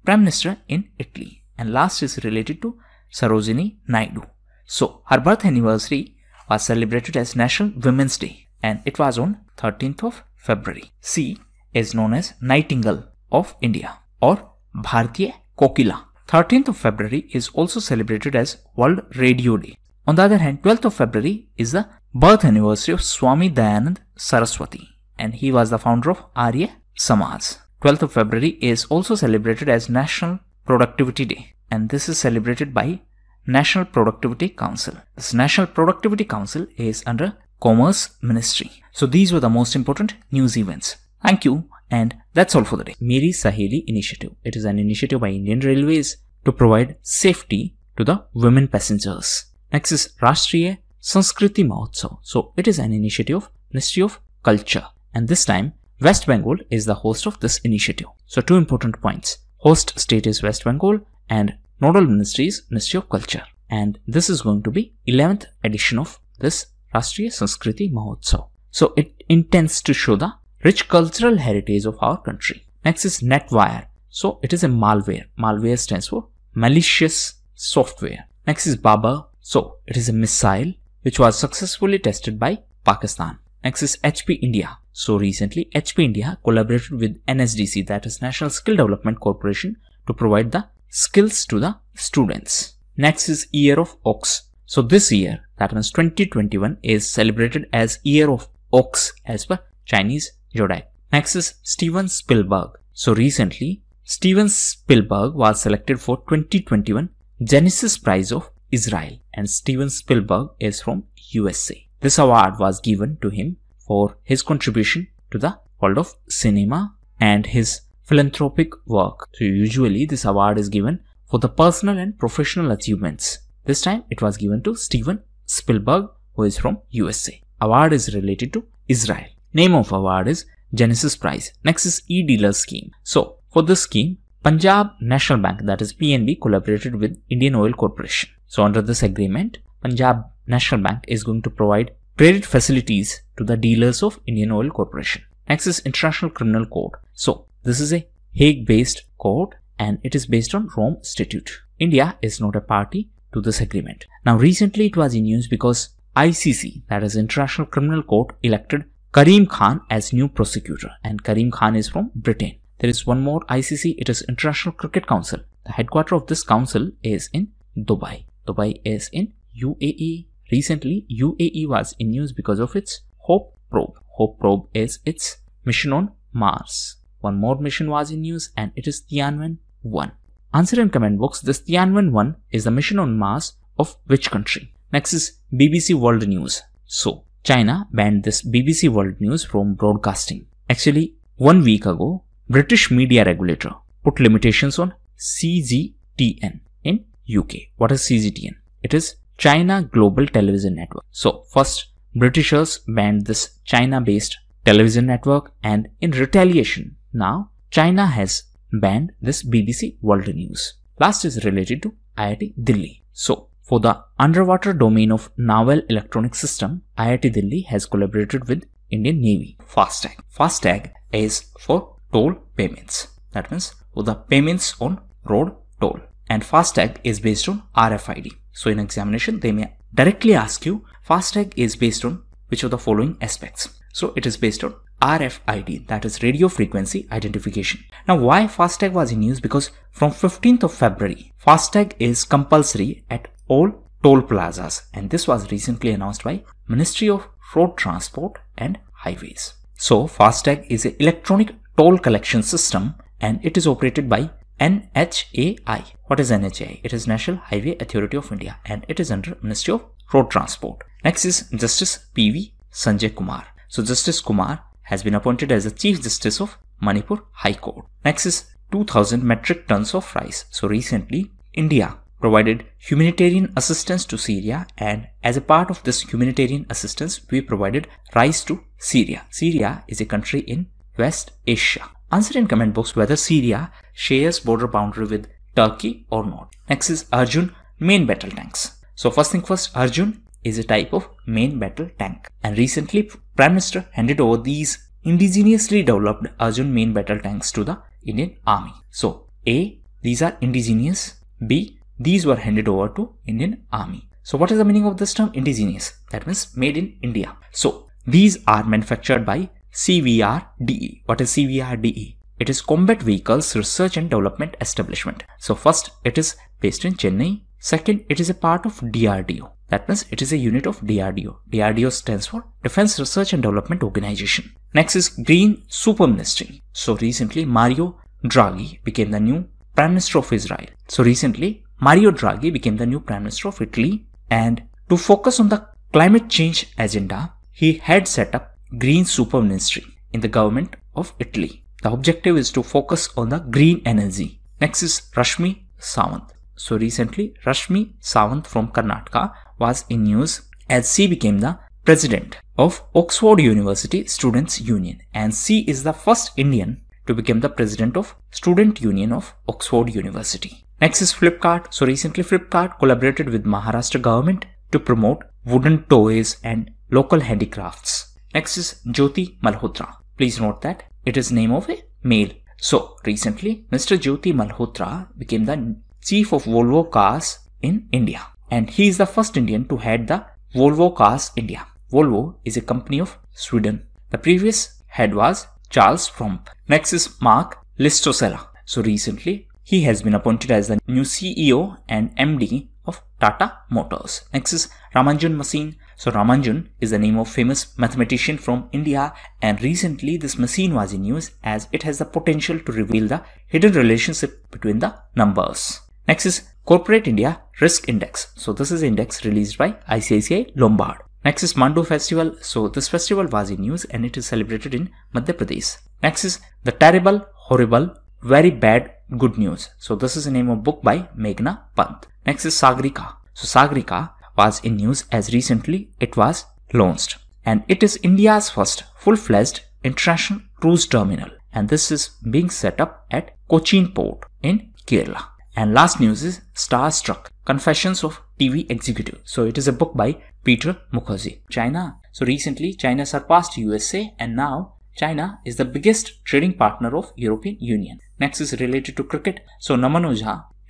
Prime Minister in Italy. And last is related to Sarojini Naidu. So her birth anniversary was celebrated as National Women's Day and it was on 13th of February. She is known as Nightingale of India or Bhartiya Kokila. 13th of February is also celebrated as World Radio Day. On the other hand, 12th of February is the birth anniversary of Swami Dayanand Saraswati and he was the founder of Arya Samaj. 12th of February is also celebrated as National Productivity Day and this is celebrated by National Productivity Council. This National Productivity Council is under Commerce Ministry. So these were the most important news events. Thank you and that's all for the day. Meri Saheli Initiative. It is an initiative by Indian Railways to provide safety to the women passengers. Next is Rashtriya Sanskriti Mahotsav. So it is an initiative of Ministry of Culture. And this time, West Bengal is the host of this initiative. So two important points. Host state is West Bengal and nodal ministry is Ministry of Culture. And this is going to be 11th edition of this Rashtriya Sanskriti Mahotsav. So it intends to show the rich cultural heritage of our country. Next is NetWire. So it is a malware. Malware stands for malicious software. Next is Babur. So it is a missile which was successfully tested by Pakistan. Next is HP India. So recently HP India collaborated with NSDC that is National Skill Development Corporation to provide the skills to the students. Next is Year of Ox. So this year that means 2021 is celebrated as Year of Ox as per Chinese Zodiac. Next is Steven Spielberg. So recently Steven Spielberg was selected for 2021 Genesis Prize of Israel and Steven Spielberg is from USA. This award was given to him for his contribution to the world of cinema and his philanthropic work. So usually this award is given for the personal and professional achievements. This time it was given to Steven Spielberg who is from USA. Award is related to Israel. Name of award is Genesis Prize. Next is e-dealer scheme. So for this scheme, Punjab National Bank that is PNB collaborated with Indian Oil Corporation. So under this agreement, Punjab National Bank is going to provide credit facilities to the dealers of Indian Oil Corporation. Next is International Criminal Court. So this is a Hague based court and it is based on Rome Statute. India is not a party to this agreement. Now recently it was in news because ICC that is International Criminal Court elected Karim Khan as new prosecutor and Karim Khan is from Britain. There is one more ICC it is International Cricket Council. The headquarter of this council is in Dubai. Dubai is in UAE. Recently, UAE was in news because of its HOPE probe. HOPE probe is its mission on Mars. One more mission was in news and it is Tianwen 1. Answer in comment box, this Tianwen 1 is the mission on Mars of which country? Next is BBC World News. So, China banned this BBC World News from broadcasting. Actually, one week ago, British media regulator put limitations on CGTN in UK. What is CGTN? It is China Global Television Network. So first, Britishers banned this China-based television network and in retaliation, now China has banned this BBC World News. Last is related to IIT Delhi. So for the underwater domain of Naval Electronic System, IIT Delhi has collaborated with Indian Navy. FASTag. FASTag is for toll payments. That means the payments on road toll and FASTag is based on RFID. So in examination, they may directly ask you FASTag is based on which of the following aspects. So it is based on RFID, that is radio frequency identification. Now why FASTag was in use? Because from 15th of February, FASTag is compulsory at all toll plazas and this was recently announced by Ministry of Road Transport and Highways. So FASTag is an electronic toll collection system and it is operated by NHAI. What is NHAI? It is National Highway Authority of India and it is under Ministry of Road Transport. Next is Justice PV Sanjay Kumar. So Justice Kumar has been appointed as the Chief Justice of Manipur High Court. Next is 2000 metric tons of rice. So recently India provided humanitarian assistance to Syria and as a part of this humanitarian assistance we provided rice to Syria. Syria is a country in West Asia. Answer in comment box whether Syria shares border boundary with Turkey or not. Next is Arjun main battle tanks. So first thing first, Arjun is a type of main battle tank. And recently, Prime Minister handed over these indigenously developed Arjun main battle tanks to the Indian Army. So A, these are indigenous. B, these were handed over to Indian Army. So what is the meaning of this term indigenous? That means made in India. So these are manufactured by CVRDE. What is CVRDE? It is Combat Vehicles Research and Development Establishment. So first, it is based in Chennai. Second, it is a part of DRDO. That means it is a unit of DRDO. DRDO stands for Defense Research and Development Organization. Next is Green Super Ministry. So recently, Mario Draghi became the new Prime Minister of Israel. So recently, Mario Draghi became the new Prime Minister of Italy. And to focus on the climate change agenda, he had set up Green Super Ministry in the government of Italy. The objective is to focus on the green energy. Next is Rashmi Samant. So recently Rashmi Samant from Karnataka was in news as she became the president of Oxford University Students Union and she is the first Indian to become the president of Student Union of Oxford University. Next is Flipkart. So recently Flipkart collaborated with Maharashtra government to promote wooden toys and local handicrafts. Next is Jyoti Malhotra. Please note that it is name of a male. So recently Mr. Jyoti Malhotra became the chief of Volvo Cars in India and he is the first Indian to head the Volvo Cars India. Volvo is a company of Sweden. The previous head was Charles Frump. Next is Marc Llistosella. So recently he has been appointed as the new CEO and MD of Tata Motors. Next is Ramanujan machine. So Ramanujan is the name of famous mathematician from India and recently this machine was in use as it has the potential to reveal the hidden relationship between the numbers. Next is Corporate India Risk Index. So this is index released by ICICI Lombard. Next is Mandu Festival. So this festival was in use and it is celebrated in Madhya Pradesh. Next is The Terrible, Horrible, Very Bad Good News. So this is the name of book by Meghna Pant. Next is Sagarika. So Sagarika was in news as recently it was launched. And it is India's first full-fledged international cruise terminal. And this is being set up at Cochin port in Kerala. And last news is Starstruck Confessions of TV Executive. So it is a book by Peter Mukerjea. China. So recently China surpassed USA and now China is the biggest trading partner of European Union. Next is related to cricket. So Naman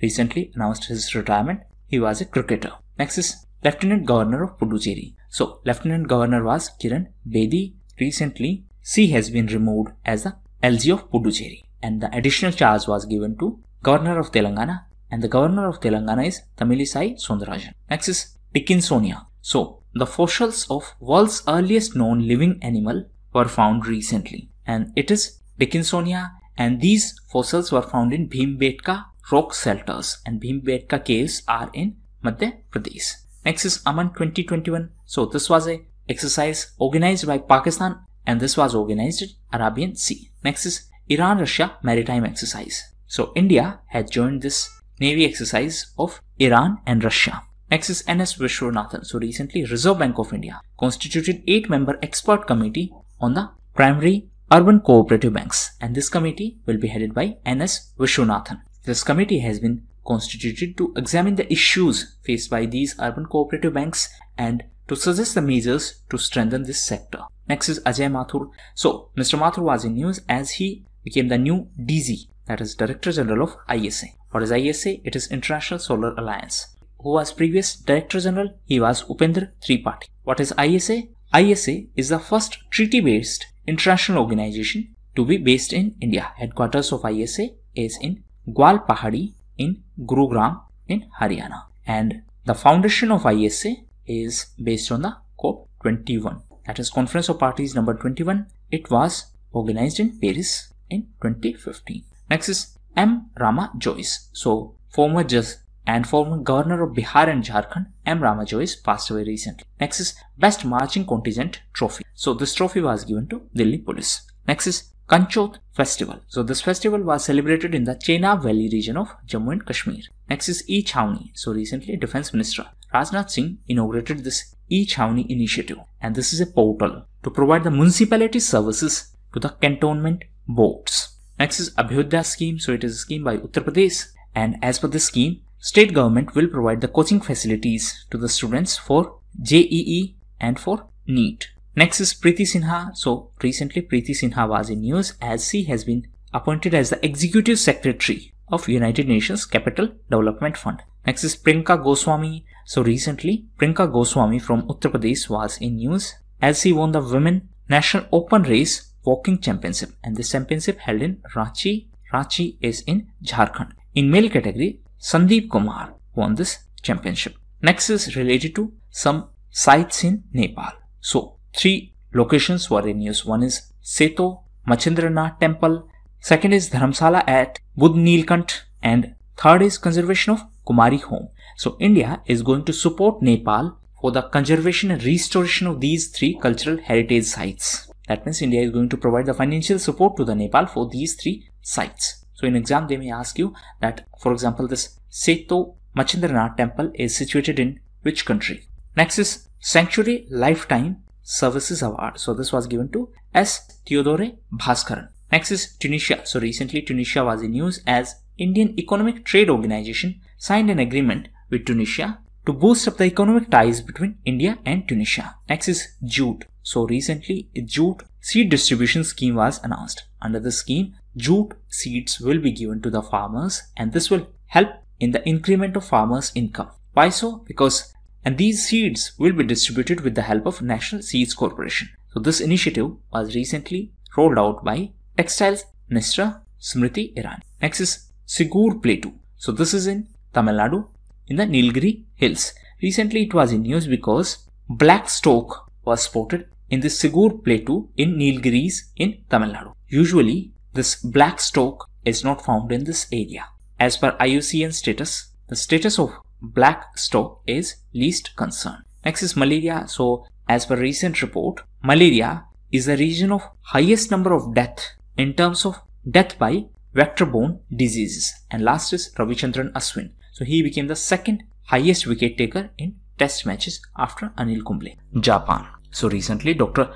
recently announced his retirement. He was a cricketer. Next is Lieutenant Governor of Puducherry. So Lieutenant Governor was Kiran Bedi. Recently, C has been removed as the LG of Puducherry and the additional charge was given to Governor of Telangana and the Governor of Telangana is Tamilisai Soundararajan. Next is Dickinsonia. So the fossils of world's earliest known living animal were found recently and it is Dickinsonia and these fossils were found in Bhimbetka rock shelters and Bhimbetka caves are in Madhya Pradesh. Next is Aman 2021. So this was a exercise organized by Pakistan and this was organized in Arabian Sea. Next is Iran-Russia maritime exercise. So India had joined this navy exercise of Iran and Russia. Next is NS Vishwanathan. So recently Reserve Bank of India constituted 8-member expert committee on the primary urban cooperative banks and this committee will be headed by NS Vishwanathan. This committee has been constituted to examine the issues faced by these urban cooperative banks and to suggest the measures to strengthen this sector. Next is Ajay Mathur. So Mr. Mathur was in news as he became the new DG that is Director General of ISA. What is ISA? It is International Solar Alliance. Who was previous Director General? He was Upendra Tripathi. What is ISA? ISA is the first treaty-based international organization to be based in India. Headquarters of ISA is in Gwal Pahadi in Gurugram in Haryana. And the foundation of ISA is based on the COP21. That is Conference of Parties number 21. It was organized in Paris in 2015. Next is M. Rama Jois. So former judge and former governor of Bihar and Jharkhand, M. Rama Jois, passed away recently. Next is Best Marching Contingent Trophy. So this trophy was given to Delhi Police. Next is Kanchot Festival. So this festival was celebrated in the Chenab Valley region of Jammu and Kashmir. Next is E-Chhawni. So recently Defense Minister Rajnath Singh inaugurated this E-Chhawni initiative and this is a portal to provide the municipality services to the cantonment boards. Next is Abhyudaya scheme. So it is a scheme by Uttar Pradesh and as per this scheme, state government will provide the coaching facilities to the students for JEE and for NEET. Next is Preeti Sinha. So recently Preeti Sinha was in news as she has been appointed as the Executive Secretary of United Nations Capital Development Fund. Next is Priyanka Goswami. So recently Priyanka Goswami from Uttar Pradesh was in news as she won the Women National Open Race Walking Championship and this championship held in Ranchi. Ranchi is in Jharkhand. In male category, Sandeep Kumar won this championship. Next is related to some sites in Nepal. So Three locations were in use. One is Seto Machendranath Temple. Second is Dharamsala at Budh. And third is conservation of Kumari home. So India is going to support Nepal for the conservation and restoration of these three cultural heritage sites. That means India is going to provide the financial support to the Nepal for these three sites. So in exam they may ask you that for example this Seto Machendranath temple is situated in which country? Next is Sanctuary Lifetime Services Award. So this was given to S. Theodore Baskaran. Next is Tunisia. So recently Tunisia was in news as Indian Economic Trade Organization signed an agreement with Tunisia to boost up the economic ties between India and Tunisia. Next is Jute. So recently a Jute seed distribution scheme was announced. Under the scheme, jute seeds will be given to the farmers and this will help in the increment of farmers' income. Why so? Because and these seeds will be distributed with the help of National Seeds Corporation. So this initiative was recently rolled out by Textiles Minister Smriti Irani. Next is Sigur Plateau. So this is in Tamil Nadu in the Nilgiri Hills. Recently it was in news because black stork was spotted in the Sigur Plateau in Nilgiris in Tamil Nadu. Usually this black stork is not found in this area. As per IUCN status, the status of black stork is least concern. Next is malaria. So as per recent report, malaria is the region of highest number of death in terms of death by vector-borne diseases. And last is Ravichandran Ashwin. So he became the second highest wicket taker in test matches after Anil Kumble. Japan. So recently Dr.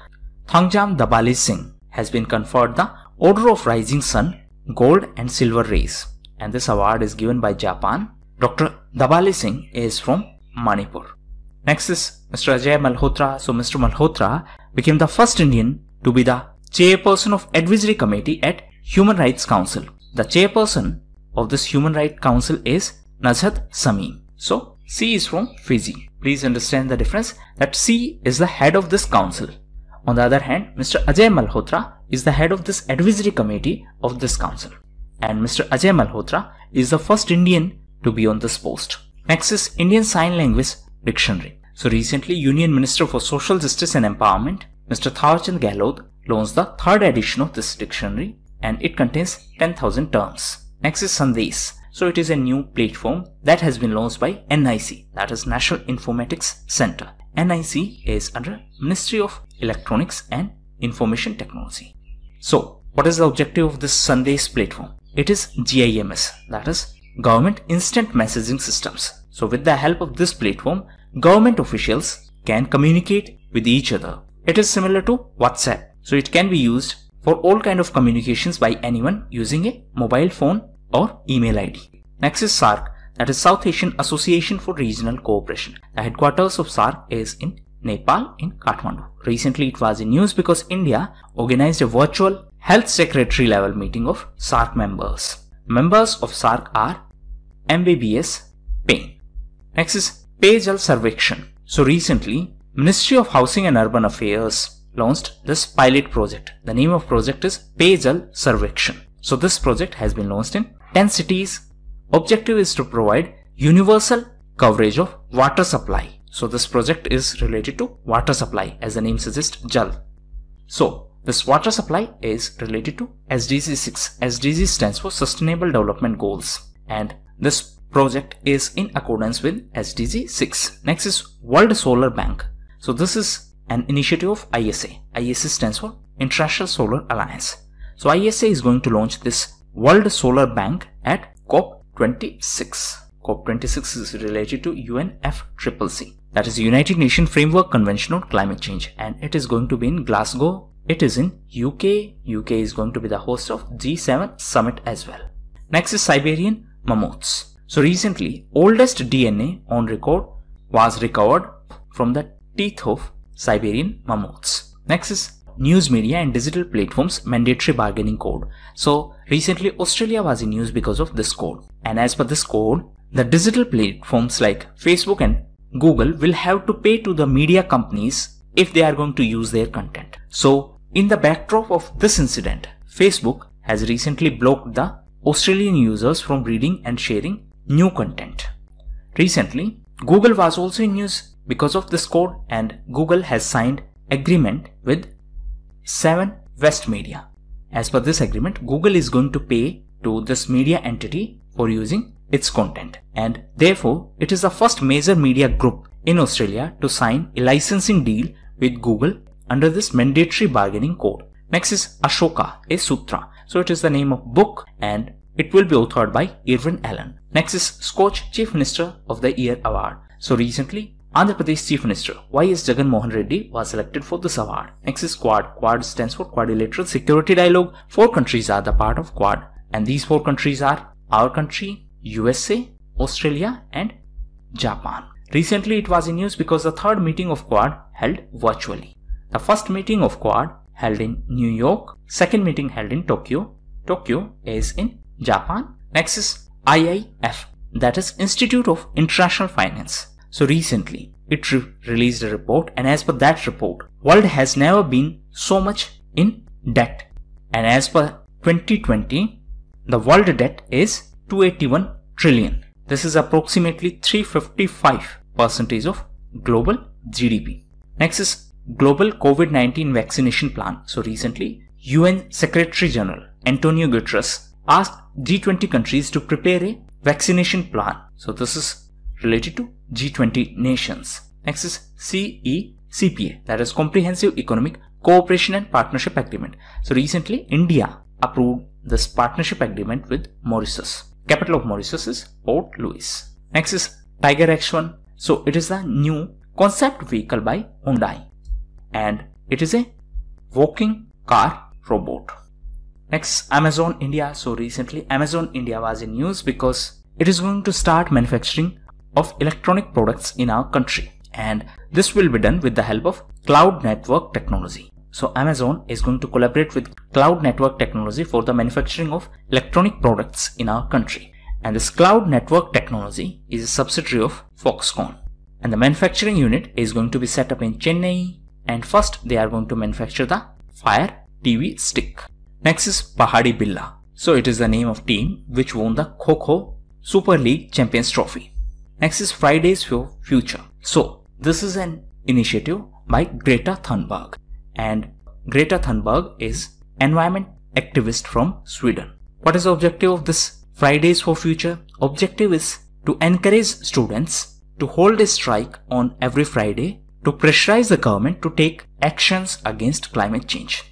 Thangjam Dabali Singh has been conferred the Order of Rising Sun Gold and Silver Rays and this award is given by Japan. Dr. Dabali Singh is from Manipur. Next is Mr. Ajay Malhotra. So Mr. Malhotra became the first Indian to be the chairperson of advisory committee at Human Rights Council. The chairperson of this Human Rights Council is Nazhat Sameem. So C is from Fiji. Please understand the difference that C is the head of this council. On the other hand, Mr. Ajay Malhotra is the head of this advisory committee of this council. And Mr. Ajay Malhotra is the first Indian to be on this post. Next is Indian Sign Language Dictionary. So recently, Union Minister for Social Justice and Empowerment, Mr. Thawarchand Gehlot, launched the third edition of this dictionary and it contains 10,000 terms. Next is Sandesh. So it is a new platform that has been launched by NIC, that is National Informatics Center. NIC is under Ministry of Electronics and Information Technology. So what is the objective of this Sandesh platform? It is GIMS, that is Government Instant Messaging Systems. So with the help of this platform, government officials can communicate with each other. It is similar to WhatsApp. So it can be used for all kind of communications by anyone using a mobile phone or email ID. Next is SAARC, that is South Asian Association for Regional Cooperation. The headquarters of SAARC is in Nepal in Kathmandu. Recently it was in news because India organized a virtual health secretary level meeting of SAARC members. Members of SAARC are MBBS Pain. Next is Payjal Sarvekshan. So recently Ministry of Housing and Urban Affairs launched this pilot project. The name of project is Payjal Sarvekshan. So this project has been launched in 10 cities. Objective is to provide universal coverage of water supply. So this project is related to water supply as the name suggests JAL. So this water supply is related to SDG 6. SDG stands for Sustainable Development Goals and this project is in accordance with SDG 6. Next is World Solar Bank. So this is an initiative of ISA. ISA stands for International Solar Alliance. So ISA is going to launch this World Solar Bank at COP26. COP26 is related to UNFCCC. That is United Nations Framework Convention on Climate Change and it is going to be in Glasgow. It is in UK. UK is going to be the host of G7 summit as well. Next is Siberian mammoths. So recently, oldest DNA on record was recovered from the teeth of Siberian mammoths. Next is news media and digital platforms mandatory bargaining code. So recently Australia was in news because of this code. And as per this code, the digital platforms like Facebook and Google will have to pay to the media companies if they are going to use their content. So in the backdrop of this incident, Facebook has recently blocked the Australian users from reading and sharing new content. Recently, Google was also in news because of this code and Google has signed agreement with 7 West Media. As per this agreement, Google is going to pay to this media entity for using its content and therefore it is the first major media group in Australia to sign a licensing deal with Google under this mandatory bargaining code. Next is Ashoka, a sutra. So it is the name of book and it will be authored by Irwin Allan. Next is SKOCH Chief Minister of the Year Award. So recently Andhra Pradesh Chief Minister Y.S. Jagan Mohan Reddy was selected for this award. Next is Quad. Quad stands for Quadrilateral Security Dialogue. Four countries are the part of Quad and these four countries are our country, USA, Australia and Japan. Recently it was in news because the third meeting of Quad held virtually. The first meeting of Quad held in New York, second meeting held in Tokyo. Tokyo is in Japan. Next is IIF that is Institute of International Finance. So recently it re released a report and as per that report, world has never been so much in debt. And as per 2020, the world debt is 281 trillion. This is approximately 355 percentage of global GDP. Next is Global COVID-19 Vaccination Plan. So recently, UN Secretary General Antonio Guterres asked G20 countries to prepare a vaccination plan. So this is related to G20 nations. Next is CECPA, that is Comprehensive Economic Cooperation and Partnership Agreement. So recently, India approved this partnership agreement with Mauritius. Capital of Mauritius is Port Louis. Next is Tiger X1. So it is the new concept vehicle by Hyundai and it is a walking car robot. Next, Amazon India. So recently Amazon India was in news because it is going to start manufacturing of electronic products in our country and this will be done with the help of cloud network technology. So Amazon is going to collaborate with cloud network technology for the manufacturing of electronic products in our country. And this cloud network technology is a subsidiary of Foxconn. And the manufacturing unit is going to be set up in Chennai and first they are going to manufacture the Fire TV stick. Next is Pahadi Billa. So it is the name of team which won the Kho Super League Champions Trophy. Next is Fridays for Future. So this is an initiative by Greta Thunberg and Greta Thunberg is environment activist from Sweden. What is the objective of this Fridays for Future? Objective is to encourage students to hold a strike on every Friday to pressurize the government to take actions against climate change.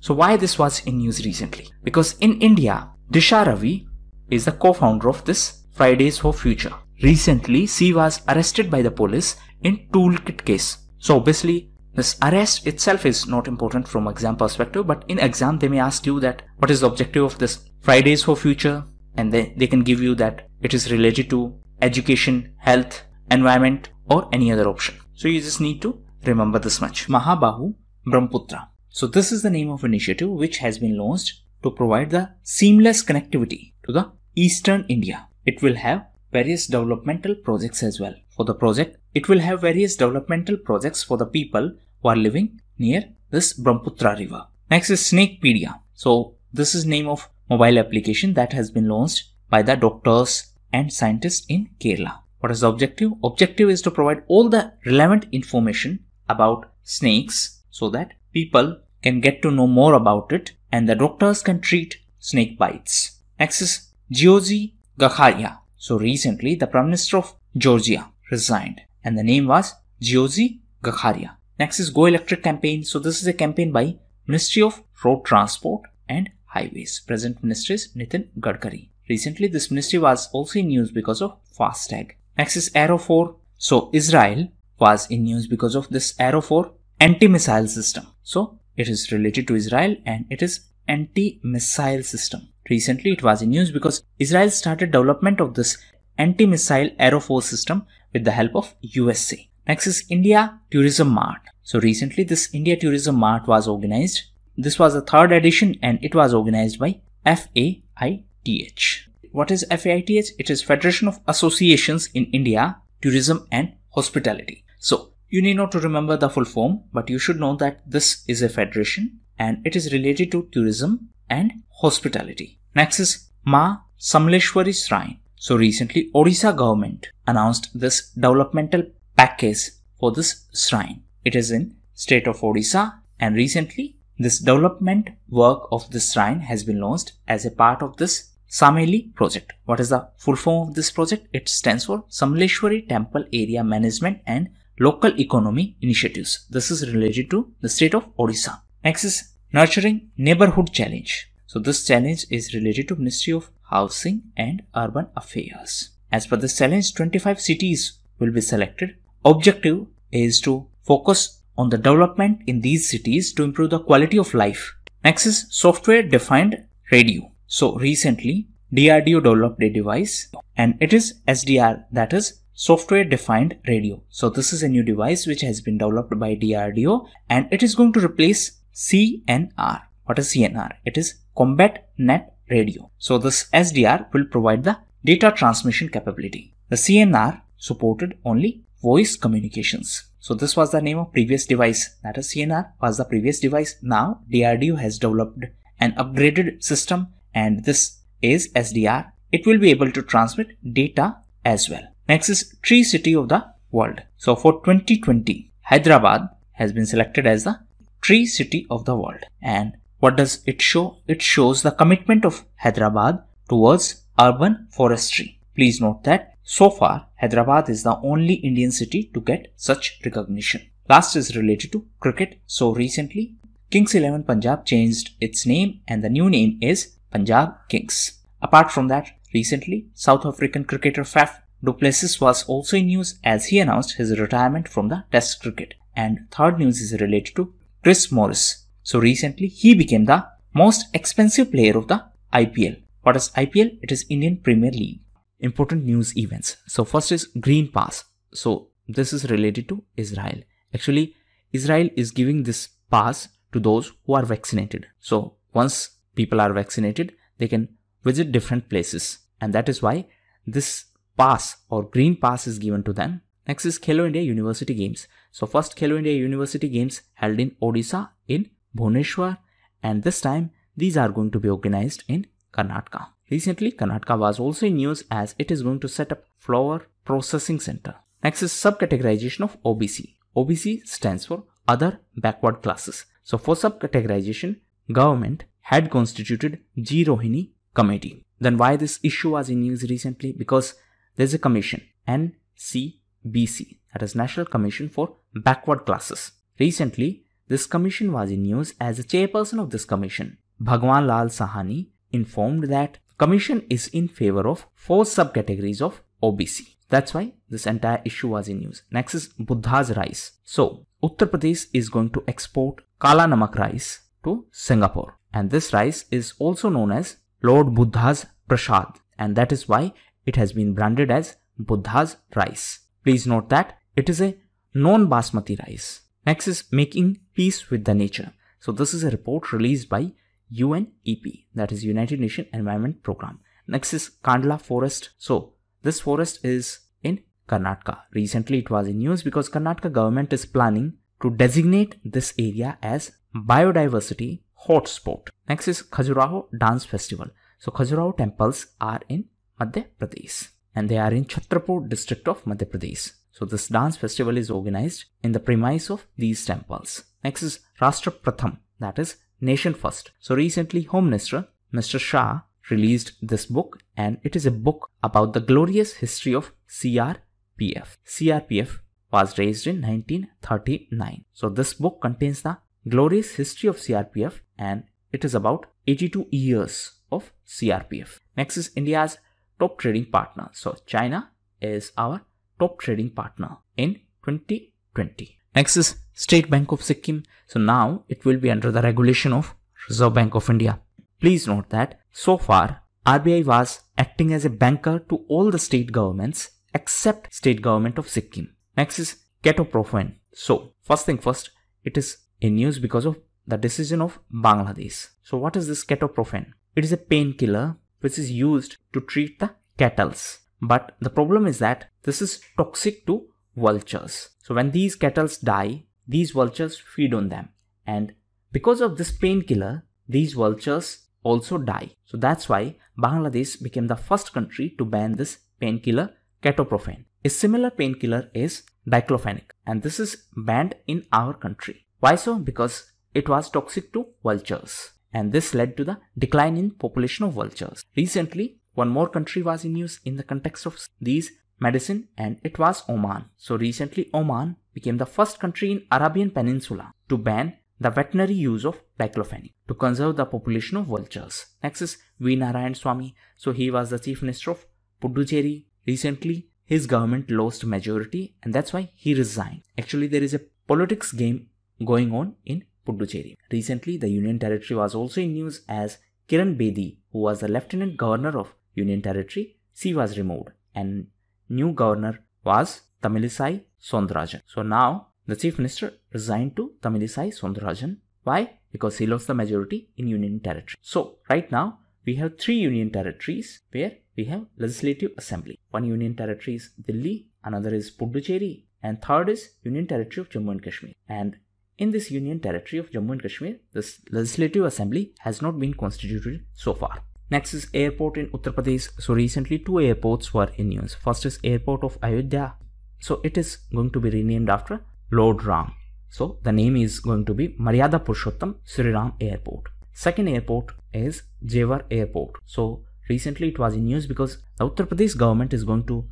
So why this was in news recently? Because in India, Disha Ravi is the co-founder of this Fridays for Future. Recently, she was arrested by the police in toolkit case. So obviously, this arrest itself is not important from exam perspective, but in exam they may ask you that what is the objective of this Fridays for Future and they, they can give you that it is related to education, health, environment or any other option. So you just need to remember this much. Mahabahu Brahmaputra. So this is the name of initiative which has been launched to provide the seamless connectivity to the eastern India. It will have various developmental projects as well. For the project, it will have various developmental projects for the people who are living near this Brahmaputra river. Next is Snakepedia. So this is name of mobile application that has been launched by the doctors and scientists in Kerala. What is the objective? Objective is to provide all the relevant information about snakes so that people can get to know more about it and the doctors can treat snake bites. Next is Giorgi Gakharia. So recently the Prime Minister of Georgia resigned and the name was Giorgi Gakharia. Next is Go Electric campaign. So this is a campaign by Ministry of Road Transport and Highways. Present Minister is Nitin Gadkari. Recently this ministry was also in news because of FASTag. Next is Arrow 4. So Israel was in news because of this Arrow 4 anti-missile system. So it is related to Israel and it is anti-missile system. Recently it was in news because Israel started development of this anti-missile Arrow 4 system with the help of USA. Next is India Tourism Mart. So recently this India Tourism Mart was organized. This was the third edition and it was organized by FAITH. What is FAITH? It is Federation of Associations in India, Tourism and Hospitality. So you need not to remember the full form, but you should know that this is a federation and it is related to tourism and hospitality. Next is Ma Samleshwari Shrine. So recently Odisha government announced this developmental package for this shrine. It is in state of Odisha and recently this development work of this shrine has been launched as a part of this SAMALEI project. What is the full form of this project? It stands for Samleshwari Temple Area Management and Local Economy Initiatives. This is related to the state of Odisha. Next is Nurturing Neighborhood Challenge. So this challenge is related to Ministry of Housing and Urban Affairs. As per this challenge, 25 cities will be selected objective is to focus on the development in these cities to improve the quality of life. Next is software defined radio. So recently DRDO developed a device and it is SDR that is software defined radio. So this is a new device which has been developed by DRDO and it is going to replace CNR. What is CNR? It is Combat Net Radio. So this SDR will provide the data transmission capability. The CNR supported only voice communications. So this was the name of previous device that is CNR was the previous device. Now DRDO has developed an upgraded system and this is SDR. It will be able to transmit data as well. Next is Tree City of the World. So for 2020, Hyderabad has been selected as the Tree City of the World. And what does it show? It shows the commitment of Hyderabad towards urban forestry. Please note that so far Hyderabad is the only Indian city to get such recognition. Last is related to cricket. So recently Kings 11 Punjab changed its name and the new name is Punjab Kings. Apart from that, recently South African cricketer Faf du Plessis was also in news as he announced his retirement from the Test cricket. And third news is related to Chris Morris. So recently he became the most expensive player of the IPL. What is IPL? It is Indian Premier League. Important news events. So first is Green Pass. So this is related to Israel. Actually, Israel is giving this pass to those who are vaccinated. So once people are vaccinated, they can visit different places. And that is why this pass or green pass is given to them. Next is Khelo India University Games. So first Khelo India University Games held in Odisha in Bhubaneswar and this time these are going to be organized in Karnataka. Recently Karnataka was also in news as it is going to set up flower processing center. Next is subcategorization of OBC. OBC stands for other backward classes. So for subcategorization, government had constituted G Rohini committee. Then why this issue was in news recently? Because there's a commission, NCBC, that is National Commission for Backward Classes. Recently, this commission was in news as the chairperson of this commission, Bhagwan Lal Sahani, informed that commission is in favor of four subcategories of OBC. That's why this entire issue was in news. Next is Buddha's rice. So, Uttar Pradesh is going to export Kala Namak rice to Singapore. And this rice is also known as Lord Buddha's Prasad. And that is why it has been branded as Buddha's rice. Please note that it is a non-basmati rice. Next is making peace with the nature. So this is a report released by UNEP, that is United Nations Environment Program. Next is Kandla Forest. So this forest is in Karnataka. Recently it was in news because Karnataka government is planning to designate this area as biodiversity hotspot. Next is Khajuraho Dance Festival. So Khajuraho temples are in Madhya Pradesh and they are in Chhatarpur district of Madhya Pradesh. So this dance festival is organized in the premise of these temples. Next is Rashtra Pratham, that is Nation First. So recently Home Minister Mr. Shah released this book and it is a book about the glorious history of CRPF. CRPF was raised in 1939. So this book contains the glorious history of CRPF and it is about 82 years of CRPF. Next is India's top trading partner. So China is our top trading partner in 2020. Next is State Bank of Sikkim. So now it will be under the regulation of Reserve Bank of India. Please note that so far RBI was acting as a banker to all the state governments except state government of Sikkim. Next is ketoprofen. So first thing first, it is in news because of the decision of Bangladesh. So what is this ketoprofen? It is a painkiller which is used to treat the cattles. But the problem is that this is toxic to vultures. So when these cattles die, these vultures feed on them. And because of this painkiller, these vultures also die. So that's why Bangladesh became the first country to ban this painkiller ketoprofen. A similar painkiller is diclofenac and this is banned in our country. Why so? Because it was toxic to vultures and this led to the decline in population of vultures. Recently, one more country was in news in the context of these medicine and it was Oman. So recently Oman became the first country in Arabian Peninsula to ban the veterinary use of diclofenac to conserve the population of vultures. Next is V. Narayan Swamy. So he was the chief minister of Puducherry. Recently, his government lost majority and that's why he resigned. Actually, there is a politics game going on in Puducherry. Recently, the Union Territory was also in news as Kiran Bedi, who was the Lieutenant Governor of Union Territory, she was removed and new governor was Tamilisai Soundararajan. So now the Chief Minister resigned to Tamilisai Soundararajan. Why? Because he lost the majority in Union Territory. So right now we have three Union Territories where we have Legislative Assembly. One Union Territory is Delhi, another is Puducherry, and third is Union Territory of Jammu and Kashmir. And in this Union Territory of Jammu and Kashmir, this Legislative Assembly has not been constituted so far. Next is airport in Uttar Pradesh. So recently two airports were in news. First is airport of Ayodhya. So it is going to be renamed after Lord Ram. So the name is going to be Maryada Purushottam Sri Ram Airport. Second airport is Jewar Airport. So recently it was in news because the Uttar Pradesh government is going to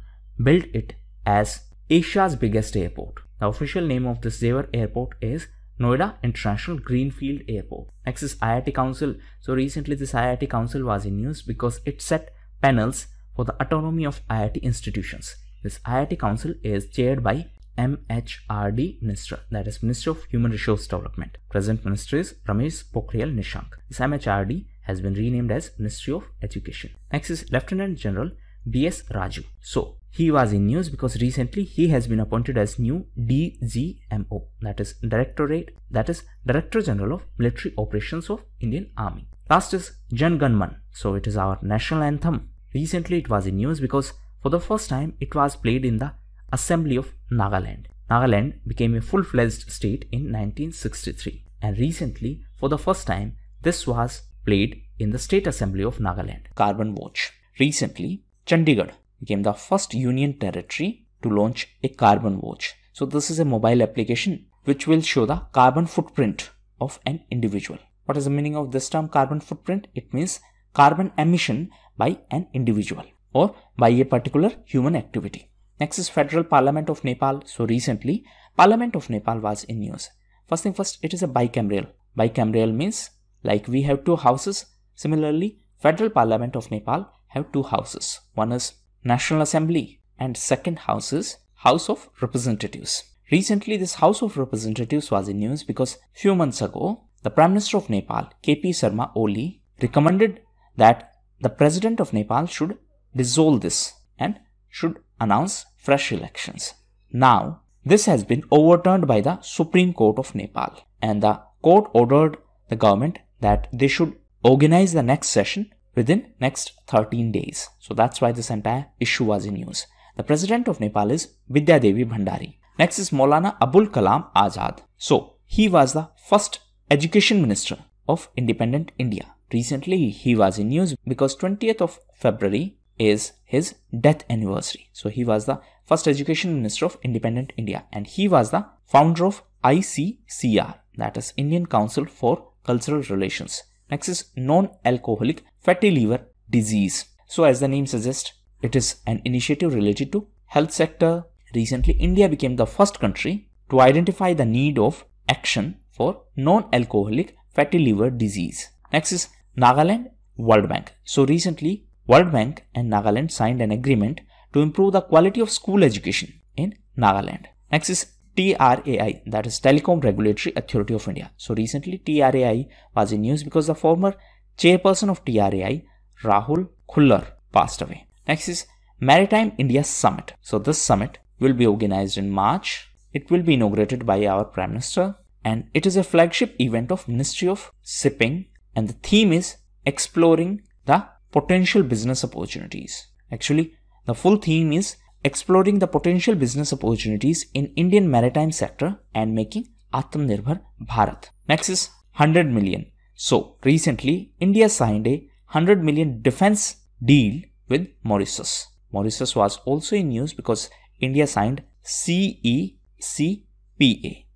build it as Asia's biggest airport. The official name of this Jewar Airport is Noida International Greenfield Airport. Next is IIT Council. So recently this IIT Council was in news because it set panels for the autonomy of IIT institutions. This IIT Council is chaired by MHRD Minister, that is Minister of Human Resource Development. Present Minister is Ramesh Pokhriyal Nishank. This MHRD has been renamed as Ministry of Education. Next is Lieutenant General B.S. Raju. So he was in news because recently he has been appointed as new DGMO, that is Directorate, that is Director General of Military Operations of Indian Army. Last is Jan Gan Man. So it is our national anthem. Recently it was in news because for the first time it was played in the Assembly of Nagaland. Nagaland became a full-fledged state in 1963 and recently for the first time this was played in the State Assembly of Nagaland. Carbon Watch. Recently Chandigarh became the first union territory to launch a carbon watch. So this is a mobile application which will show the carbon footprint of an individual. What is the meaning of this term carbon footprint? It means carbon emission by an individual or by a particular human activity. Next is Federal Parliament of Nepal. So recently Parliament of Nepal was in news. First thing first, it is a bicameral. Bicameral means like we have two houses. Similarly, Federal Parliament of Nepal have two houses. One is National Assembly and second house is House of Representatives. Recently, this House of Representatives was in news because few months ago, the Prime Minister of Nepal, KP Sharma Oli, recommended that the President of Nepal should dissolve this and should announce fresh elections. Now, this has been overturned by the Supreme Court of Nepal and the court ordered the government that they should organize the next session within next 13 days. So that's why this entire issue was in news. The president of Nepal is Vidya Devi Bhandari. Next is Maulana Abul Kalam Azad. So he was the first education minister of independent India. Recently he was in news because 20th of February is his death anniversary. So he was the first education minister of independent India and he was the founder of ICCR that is Indian Council for Cultural Relations. Next is non-alcoholic fatty liver disease. So as the name suggests, it is an initiative related to health sector. Recently, India became the first country to identify the need of action for non-alcoholic fatty liver disease. Next is Nagaland World Bank. So recently, World Bank and Nagaland signed an agreement to improve the quality of school education in Nagaland. Next is TRAI, that is Telecom Regulatory Authority of India. So recently TRAI was in news because the former chairperson of TRAI, Rahul Khullar, passed away. Next is Maritime India Summit. So this summit will be organized in March. It will be inaugurated by our Prime Minister and it is a flagship event of Ministry of Shipping and the theme is exploring the potential business opportunities. Actually, the full theme is exploring the potential business opportunities in Indian maritime sector and making Atmanirbhar Bharat. Next is 100 million. So recently India signed a 100 million defense deal with Mauritius. Mauritius was also in news because India signed CECPA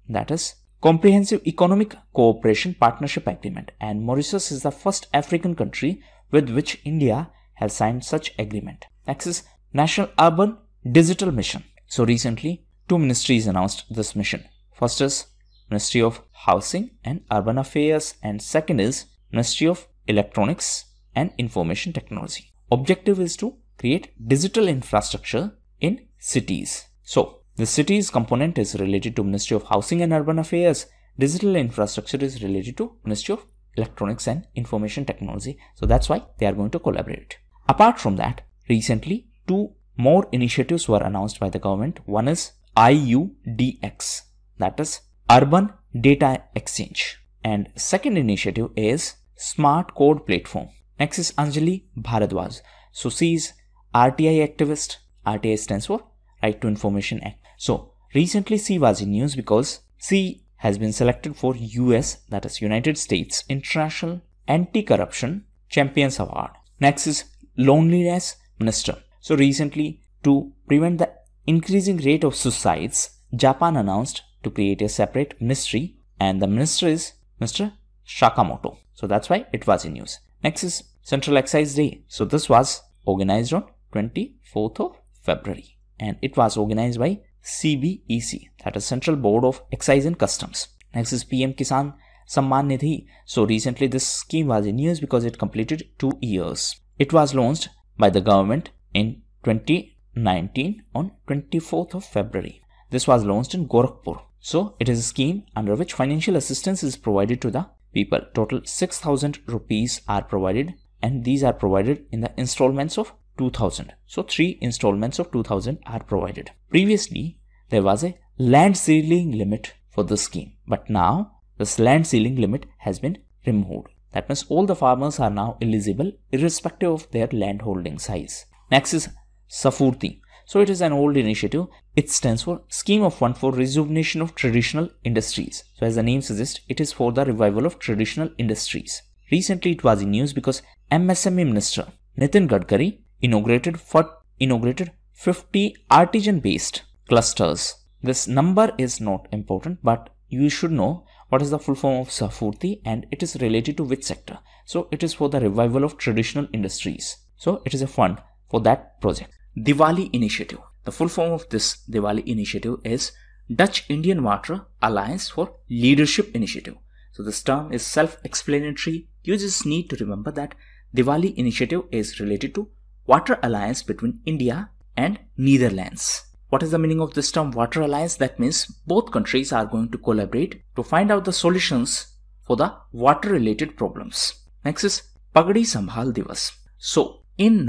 that is Comprehensive Economic Cooperation Partnership Agreement and Mauritius is the first African country with which India has signed such agreement. Next is National Urban digital mission. So recently, two ministries announced this mission. First is Ministry of Housing and Urban Affairs and second is Ministry of Electronics and Information Technology. Objective is to create digital infrastructure in cities. So the cities component is related to Ministry of Housing and Urban Affairs. Digital infrastructure is related to Ministry of Electronics and Information Technology. So that's why they are going to collaborate. Apart from that, recently two more initiatives were announced by the government. One is IUDX, that is Urban Data Exchange. And second initiative is Smart Code Platform. Next is Anjali Bharadwaj. So she is RTI activist. RTI stands for Right to Information Act. So recently she was in news because she has been selected for US, that is United States International Anti-Corruption Champions Award. Next is Loneliness Minister. So recently, to prevent the increasing rate of suicides, Japan announced to create a separate ministry and the minister is Mr. Sakamoto. So that's why it was in news. Next is Central Excise Day. So this was organized on 24th of February and it was organized by CBEC that is Central Board of Excise and Customs. Next is PM Kisan Samman Nidhi. So recently this scheme was in news because it completed two years. It was launched by the government in 2019 on 24th of February. This was launched in Gorakhpur. So it is a scheme under which financial assistance is provided to the people. Total 6000 rupees are provided and these are provided in the installments of 2000. So three installments of 2000 are provided. Previously, there was a land ceiling limit for the scheme, but now this land ceiling limit has been removed. That means all the farmers are now eligible irrespective of their land holding size. Next is Safurti. So it is an old initiative. It stands for Scheme of Fund for Rejuvenation of Traditional Industries. So as the name suggests, it is for the revival of traditional industries. Recently it was in news because MSME Minister Nitin Gadkari inaugurated for inaugurated 50 artisan based clusters. This number is not important but you should know what is the full form of Safurti and it is related to which sector. So it is for the revival of traditional industries. So it is a fund for that project. Diwali Initiative. The full form of this Diwali Initiative is Dutch Indian Water Alliance for Leadership Initiative. So this term is self-explanatory. You just need to remember that Diwali Initiative is related to Water Alliance between India and Netherlands. What is the meaning of this term Water Alliance? That means both countries are going to collaborate to find out the solutions for the water related problems. Next is Pagadi Sambhal Divas. So in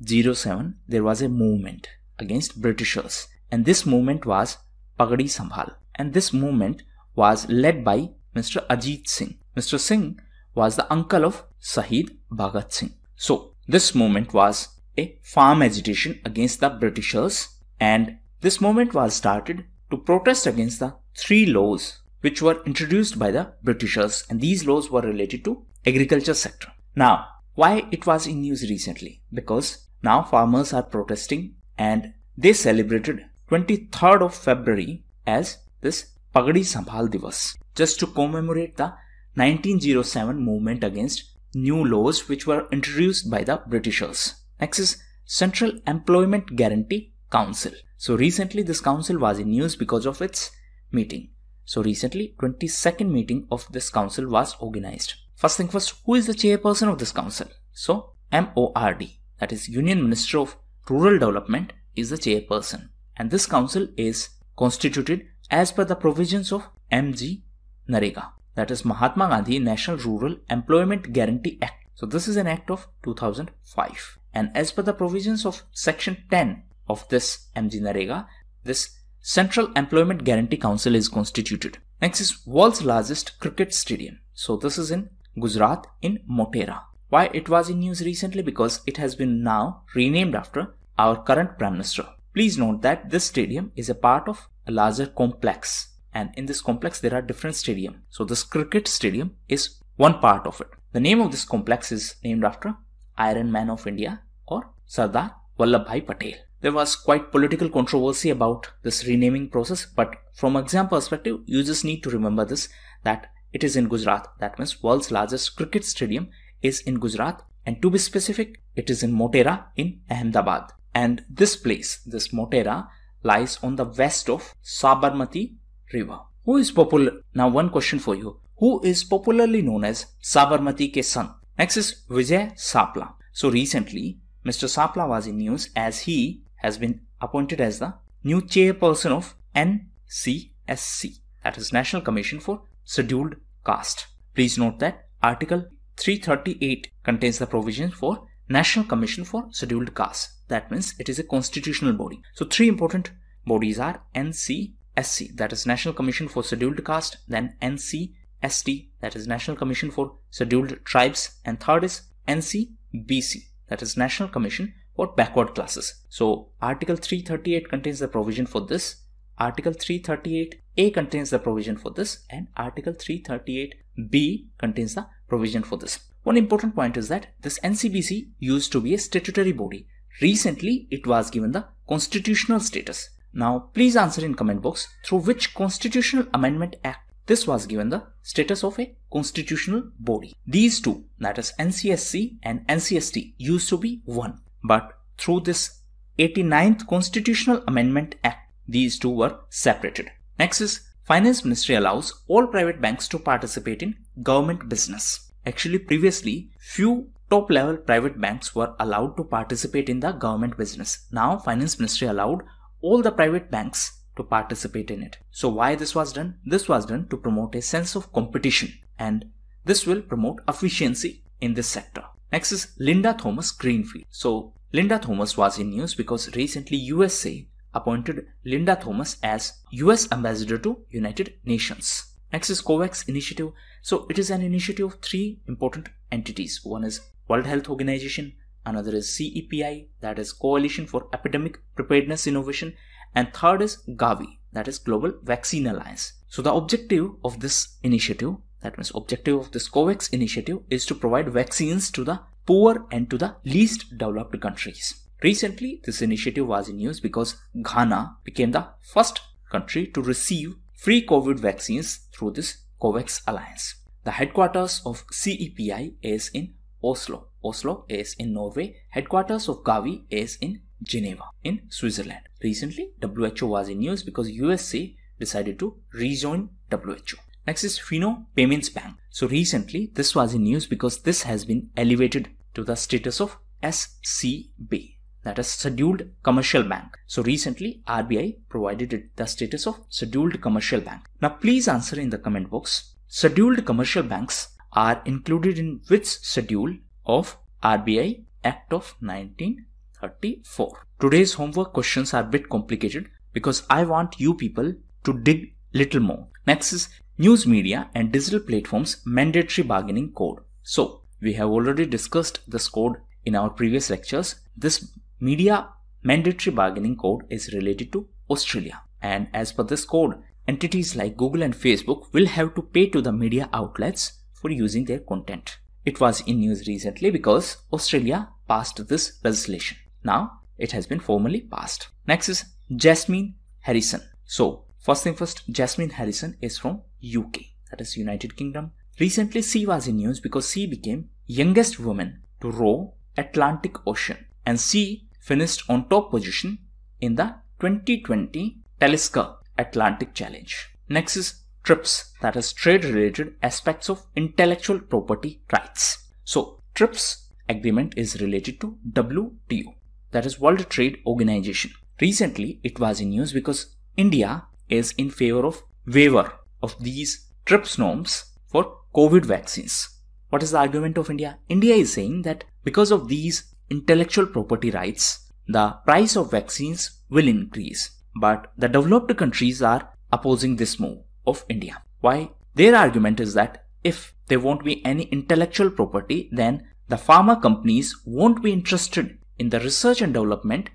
1907, there was a movement against Britishers, and this movement was Pagadi Sambhal. And this movement was led by Mr. Ajit Singh. Mr. Singh was the uncle of Shahid Bhagat Singh. So, this movement was a farm agitation against the Britishers, and this movement was started to protest against the three laws which were introduced by the Britishers, and these laws were related to agriculture sector. Now, why it was in news recently? Because now farmers are protesting and they celebrated 23rd of February as this Pagadi Sambhal Divas just to commemorate the 1907 movement against new laws which were introduced by the Britishers. Next is Central Employment Guarantee Council. So recently this council was in news because of its meeting. So recently 22nd meeting of this council was organized. First thing first, who is the chairperson of this council? So, MORD, that is Union Minister of Rural Development, is the chairperson. And this council is constituted as per the provisions of MG NREGA, that is Mahatma Gandhi National Rural Employment Guarantee Act. So, this is an act of 2005. And as per the provisions of Section 10 of this MG NREGA, this Central Employment Guarantee Council is constituted. Next is world's largest cricket stadium. So this is in Gujarat in Motera. Why it was in news recently? Because it has been now renamed after our current Prime Minister. Please note that this stadium is a part of a larger complex and in this complex there are different stadiums. So this cricket stadium is one part of it. The name of this complex is named after Iron Man of India or Sardar Vallabhbhai Patel. There was quite political controversy about this renaming process, but from exam perspective, you just need to remember this that it is in Gujarat. That means world's largest cricket stadium is in Gujarat. And to be specific, it is in Motera in Ahmedabad. And this place, this Motera, lies on the west of Sabarmati River. Who is popular? Now one question for you. Who is popularly known as Sabarmati ke son? Next is Vijay Sapla. So recently, Mr. Sapla was in news as he has been appointed as the new chairperson of NCSC, that is National Commission for Scheduled Caste. Please note that Article 338 contains the provisions for National Commission for Scheduled Caste. That means it is a constitutional body. So three important bodies are NCSC, that is National Commission for Scheduled Caste, then NCST, that is National Commission for Scheduled Tribes, and third is NCBC, that is National Commission for Backward Classes. So Article 338 contains the provision for this. Article 338A contains the provision for this and Article 338B contains the provision for this. One important point is that this NCBC used to be a statutory body. Recently, it was given the constitutional status. Now, please answer in comment box through which constitutional amendment act this was given the status of a constitutional body. These two, that is NCSC and NCST, used to be one. But through this 89th Constitutional Amendment Act, these two were separated. Next is Finance Ministry allows all private banks to participate in government business. Actually, previously, few top level private banks were allowed to participate in the government business. Now, Finance Ministry allowed all the private banks to participate in it. So why this was done? This was done to promote a sense of competition and this will promote efficiency in this sector. Next is Linda Thomas Greenfield. So Linda Thomas was in news because recently USA appointed Linda Thomas as US ambassador to United Nations. Next is COVAX initiative. So it is an initiative of three important entities. One is World Health Organization, another is CEPI, that is Coalition for Epidemic Preparedness Innovation, and third is Gavi, that is Global Vaccine Alliance. So the objective of this initiative, that means objective of this COVAX initiative is to provide vaccines to the poor and to the least developed countries. Recently, this initiative was in news because Ghana became the first country to receive free COVID vaccines through this COVAX alliance. The headquarters of CEPI is in Oslo. Oslo is in Norway. Headquarters of Gavi is in Geneva in Switzerland. Recently, WHO was in news because USA decided to rejoin WHO. Next is Fino Payments Bank. So recently, this was in news because this has been elevated to the status of SCB, that is Scheduled Commercial Bank. So recently, RBI provided it the status of Scheduled Commercial Bank. Now please answer in the comment box. Scheduled Commercial Banks are included in which schedule of RBI Act of 1934. Today's homework questions are a bit complicated because I want you people to dig little more. Next is news media and digital platforms mandatory bargaining code. So we have already discussed this code in our previous lectures. This media mandatory bargaining code is related to Australia. And as per this code, entities like Google and Facebook will have to pay to the media outlets for using their content. It was in news recently because Australia passed this legislation. Now it has been formally passed. Next is Jasmine Harrison. So first thing first, Jasmine Harrison is from UK, that is United Kingdom. Recently she was in news because she became youngest woman to row Atlantic Ocean and she finished on top position in the 2020 Talisker Atlantic Challenge. Next is TRIPS, that is trade related aspects of intellectual property rights. So TRIPS agreement is related to WTO that is World Trade Organization. Recently, it was in news because India is in favor of waiver of these TRIPS norms for COVID vaccines. What is the argument of India? India is saying that because of these intellectual property rights, the price of vaccines will increase. But the developed countries are opposing this move of India. Why? Their argument is that if there won't be any intellectual property, then the pharma companies won't be interested in the research and development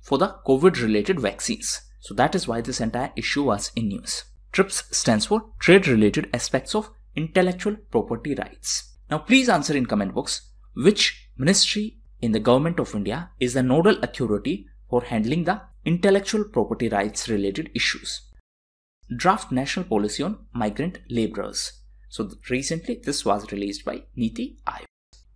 for the COVID related vaccines. So that is why this entire issue was in news. TRIPS stands for Trade Related Aspects of Intellectual Property Rights. Now please answer in comment box which ministry in the government of India is the nodal authority for handling the intellectual property rights related issues. Draft National Policy on Migrant Laborers. So recently this was released by Niti Aayog.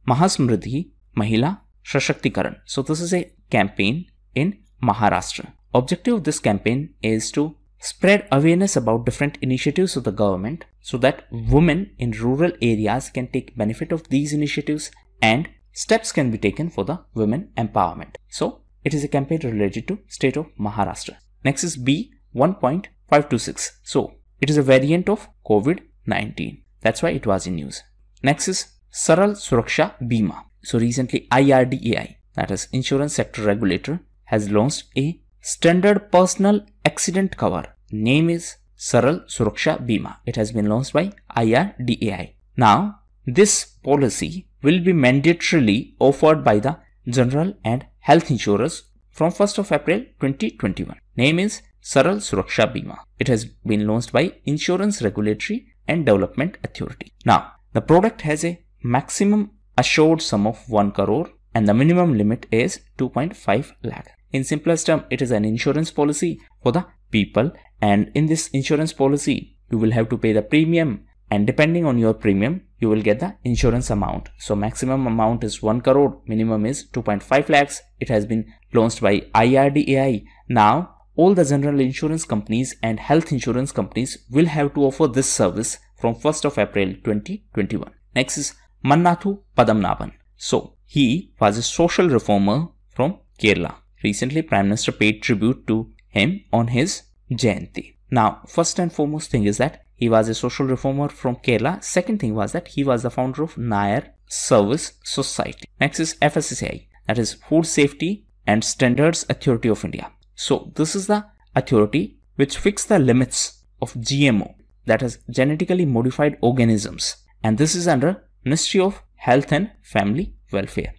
Mahasmridhi Mahila Shashaktikaran. So this is a campaign in Maharashtra. Objective of this campaign is to spread awareness about different initiatives of the government so that women in rural areas can take benefit of these initiatives and steps can be taken for the women empowerment. So it is a campaign related to state of Maharashtra. Next is B 1.526. So it is a variant of COVID-19. That's why it was in news. Next is Saral Suraksha Bima. So recently IRDAI, that is Insurance Sector Regulator, has launched a standard personal accident cover. Name is Saral Suraksha Bima. It has been launched by IRDAI. Now, this policy will be mandatorily offered by the general and health insurers from 1st of April 2021. Name is Saral Suraksha Bima. It has been launched by Insurance Regulatory and Development Authority. Now, the product has a maximum assured sum of 1 crore and the minimum limit is 2.5 lakh. In simplest term, it is an insurance policy for the people and in this insurance policy, you will have to pay the premium and depending on your premium, you will get the insurance amount. So maximum amount is 1 crore, minimum is 2.5 lakhs. It has been launched by IRDAI. Now, all the general insurance companies and health insurance companies will have to offer this service from 1st of April 2021. Next is Mannathu Padmanabhan. So, he was a social reformer from Kerala. Recently, Prime Minister paid tribute to him on his Jayanti. Now, first and foremost thing is that he was a social reformer from Kerala. Second thing was that he was the founder of Nair Service Society. Next is FSSAI, that is Food Safety and Standards Authority of India. So, this is the authority which fix the limits of GMO, that is genetically modified organisms. And this is under Ministry of Health and Family Welfare.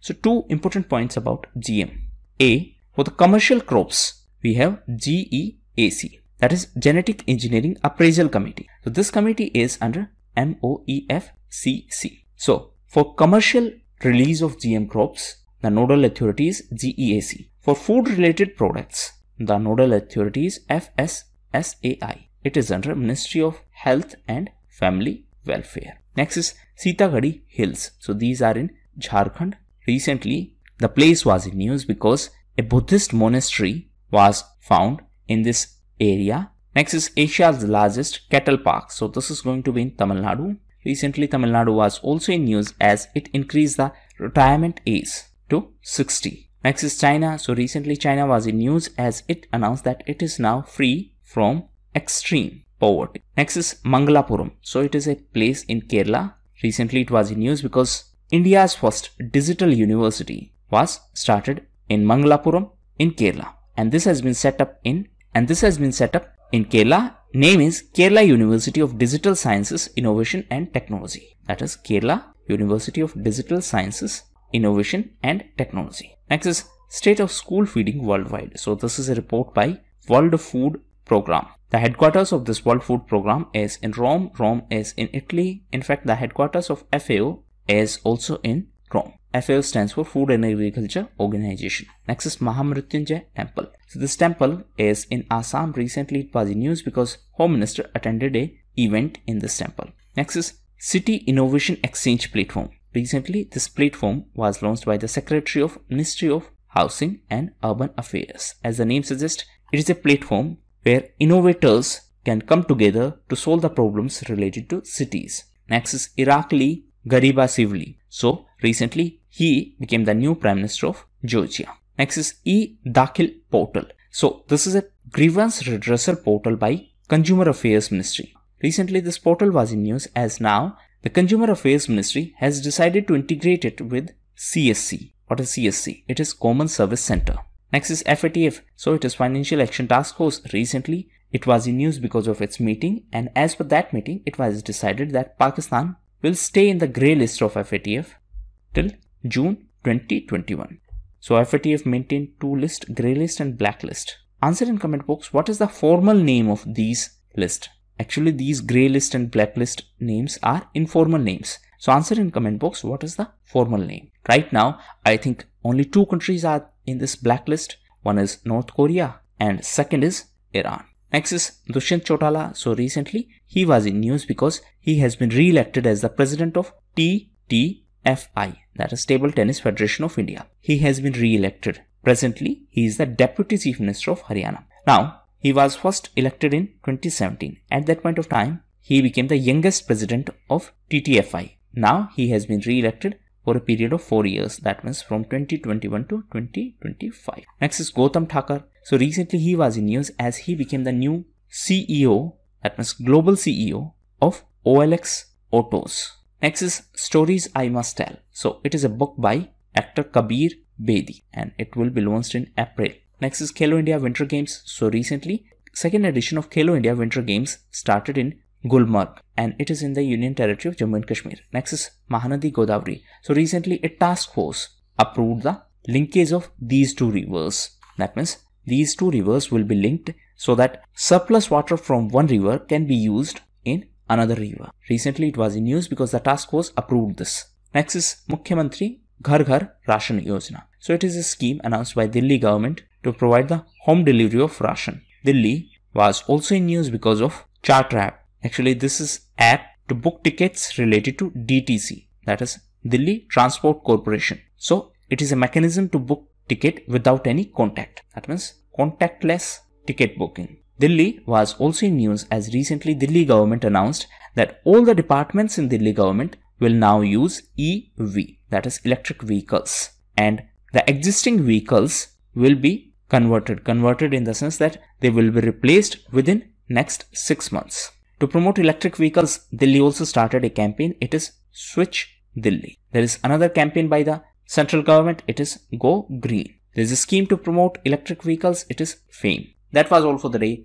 So, two important points about GM. A. For the commercial crops, we have GEAC, that is Genetic Engineering Appraisal Committee. So, this committee is under MOEFCC. So, for commercial release of GM crops, the nodal authority is GEAC. For food related products, the nodal authority is FSSAI. It is under Ministry of Health and Family Welfare. Next is Sitagadi Hills. So these are in Jharkhand. Recently, the place was in news because a Buddhist monastery was found in this area. Next is Asia's largest cattle park. So this is going to be in Tamil Nadu. Recently, Tamil Nadu was also in news as it increased the retirement age to 60. Next is China. So recently China was in news as it announced that it is now free from extreme poverty. Next is Mangalapuram. So it is a place in Kerala. Recently it was in news because India's first digital university was started in Mangalapuram in Kerala. And this has been set up in and this has been set up in Kerala. Name is Kerala University of Digital Sciences, Innovation and Technology. That is Kerala University of Digital Sciences, Innovation and Technology. Next is State of School Feeding Worldwide. So this is a report by World Food Program. The headquarters of this World Food Program is in Rome. Rome is in Italy. In fact, the headquarters of FAO is also in Rome. FAO stands for Food and Agriculture Organization. Next is Mahamrityunjay Temple. So this temple is in Assam. Recently it was in news because Home Minister attended a event in this temple. Next is City Innovation Exchange Platform. Recently this platform was launched by the Secretary of Ministry of Housing and Urban Affairs. As the name suggests, it is a platform where innovators can come together to solve the problems related to cities. Next is Irakli Garibashvili. So recently he became the new Prime Minister of Georgia. Next is e-Dakhil portal. So this is a grievance redressal portal by Consumer Affairs Ministry. Recently this portal was in news as now the Consumer Affairs Ministry has decided to integrate it with CSC. What is CSC? It is Common Service Center. Next is FATF. So it is Financial Action Task Force. Recently it was in news because of its meeting and as per that meeting it was decided that Pakistan will stay in the grey list of FATF till June 2021. So FATF maintained two lists, grey list and black list. Answer in comment box what is the formal name of these lists. Actually these grey list and black list names are informal names. So answer in comment box what is the formal name. Right now I think only two countries are in this blacklist. One is North Korea and second is Iran. Next is Dushyant Chautala. So recently he was in news because he has been re-elected as the president of TTFI, that is Table Tennis Federation of India. He has been re-elected. Presently, he is the Deputy Chief Minister of Haryana. Now, he was first elected in 2017. At that point of time, he became the youngest president of TTFI. Now, he has been re-elected for a period of 4 years that means from 2021 to 2025 next is Gautam Thakur so recently he was in news as he became the new CEO that means global CEO of OLX Autos next is Stories I Must Tell so it is a book by actor Kabir Bedi and it will be launched in April next is Khelo India Winter Games so recently second edition of Khelo India Winter Games started in Gulmarg and it is in the Union Territory of Jammu and Kashmir. Next is Mahanadi Godavari. So recently a task force approved the linkage of these two rivers. That means these two rivers will be linked so that surplus water from one river can be used another river. Recently it was in news because the task force approved this. Next is Mukhyamantri Ghar Ghar Ration Yojana. So it is a scheme announced by Delhi government to provide the home delivery of ration. Delhi was also in news because of Chartr app Actually, this is app to book tickets related to DTC, that is Delhi Transport Corporation. So it is a mechanism to book ticket without any contact. That means contactless ticket booking. Delhi was also in news as recently Delhi government announced that all the departments in Delhi government will now use EV, that is electric vehicles. And the existing vehicles will be converted, converted in the sense that they will be replaced within next six months. To promote electric vehicles, Delhi also started a campaign. It is Switch Delhi. There is another campaign by the central government. It is Go Green. There is a scheme to promote electric vehicles. It is FAME. That was all for the day.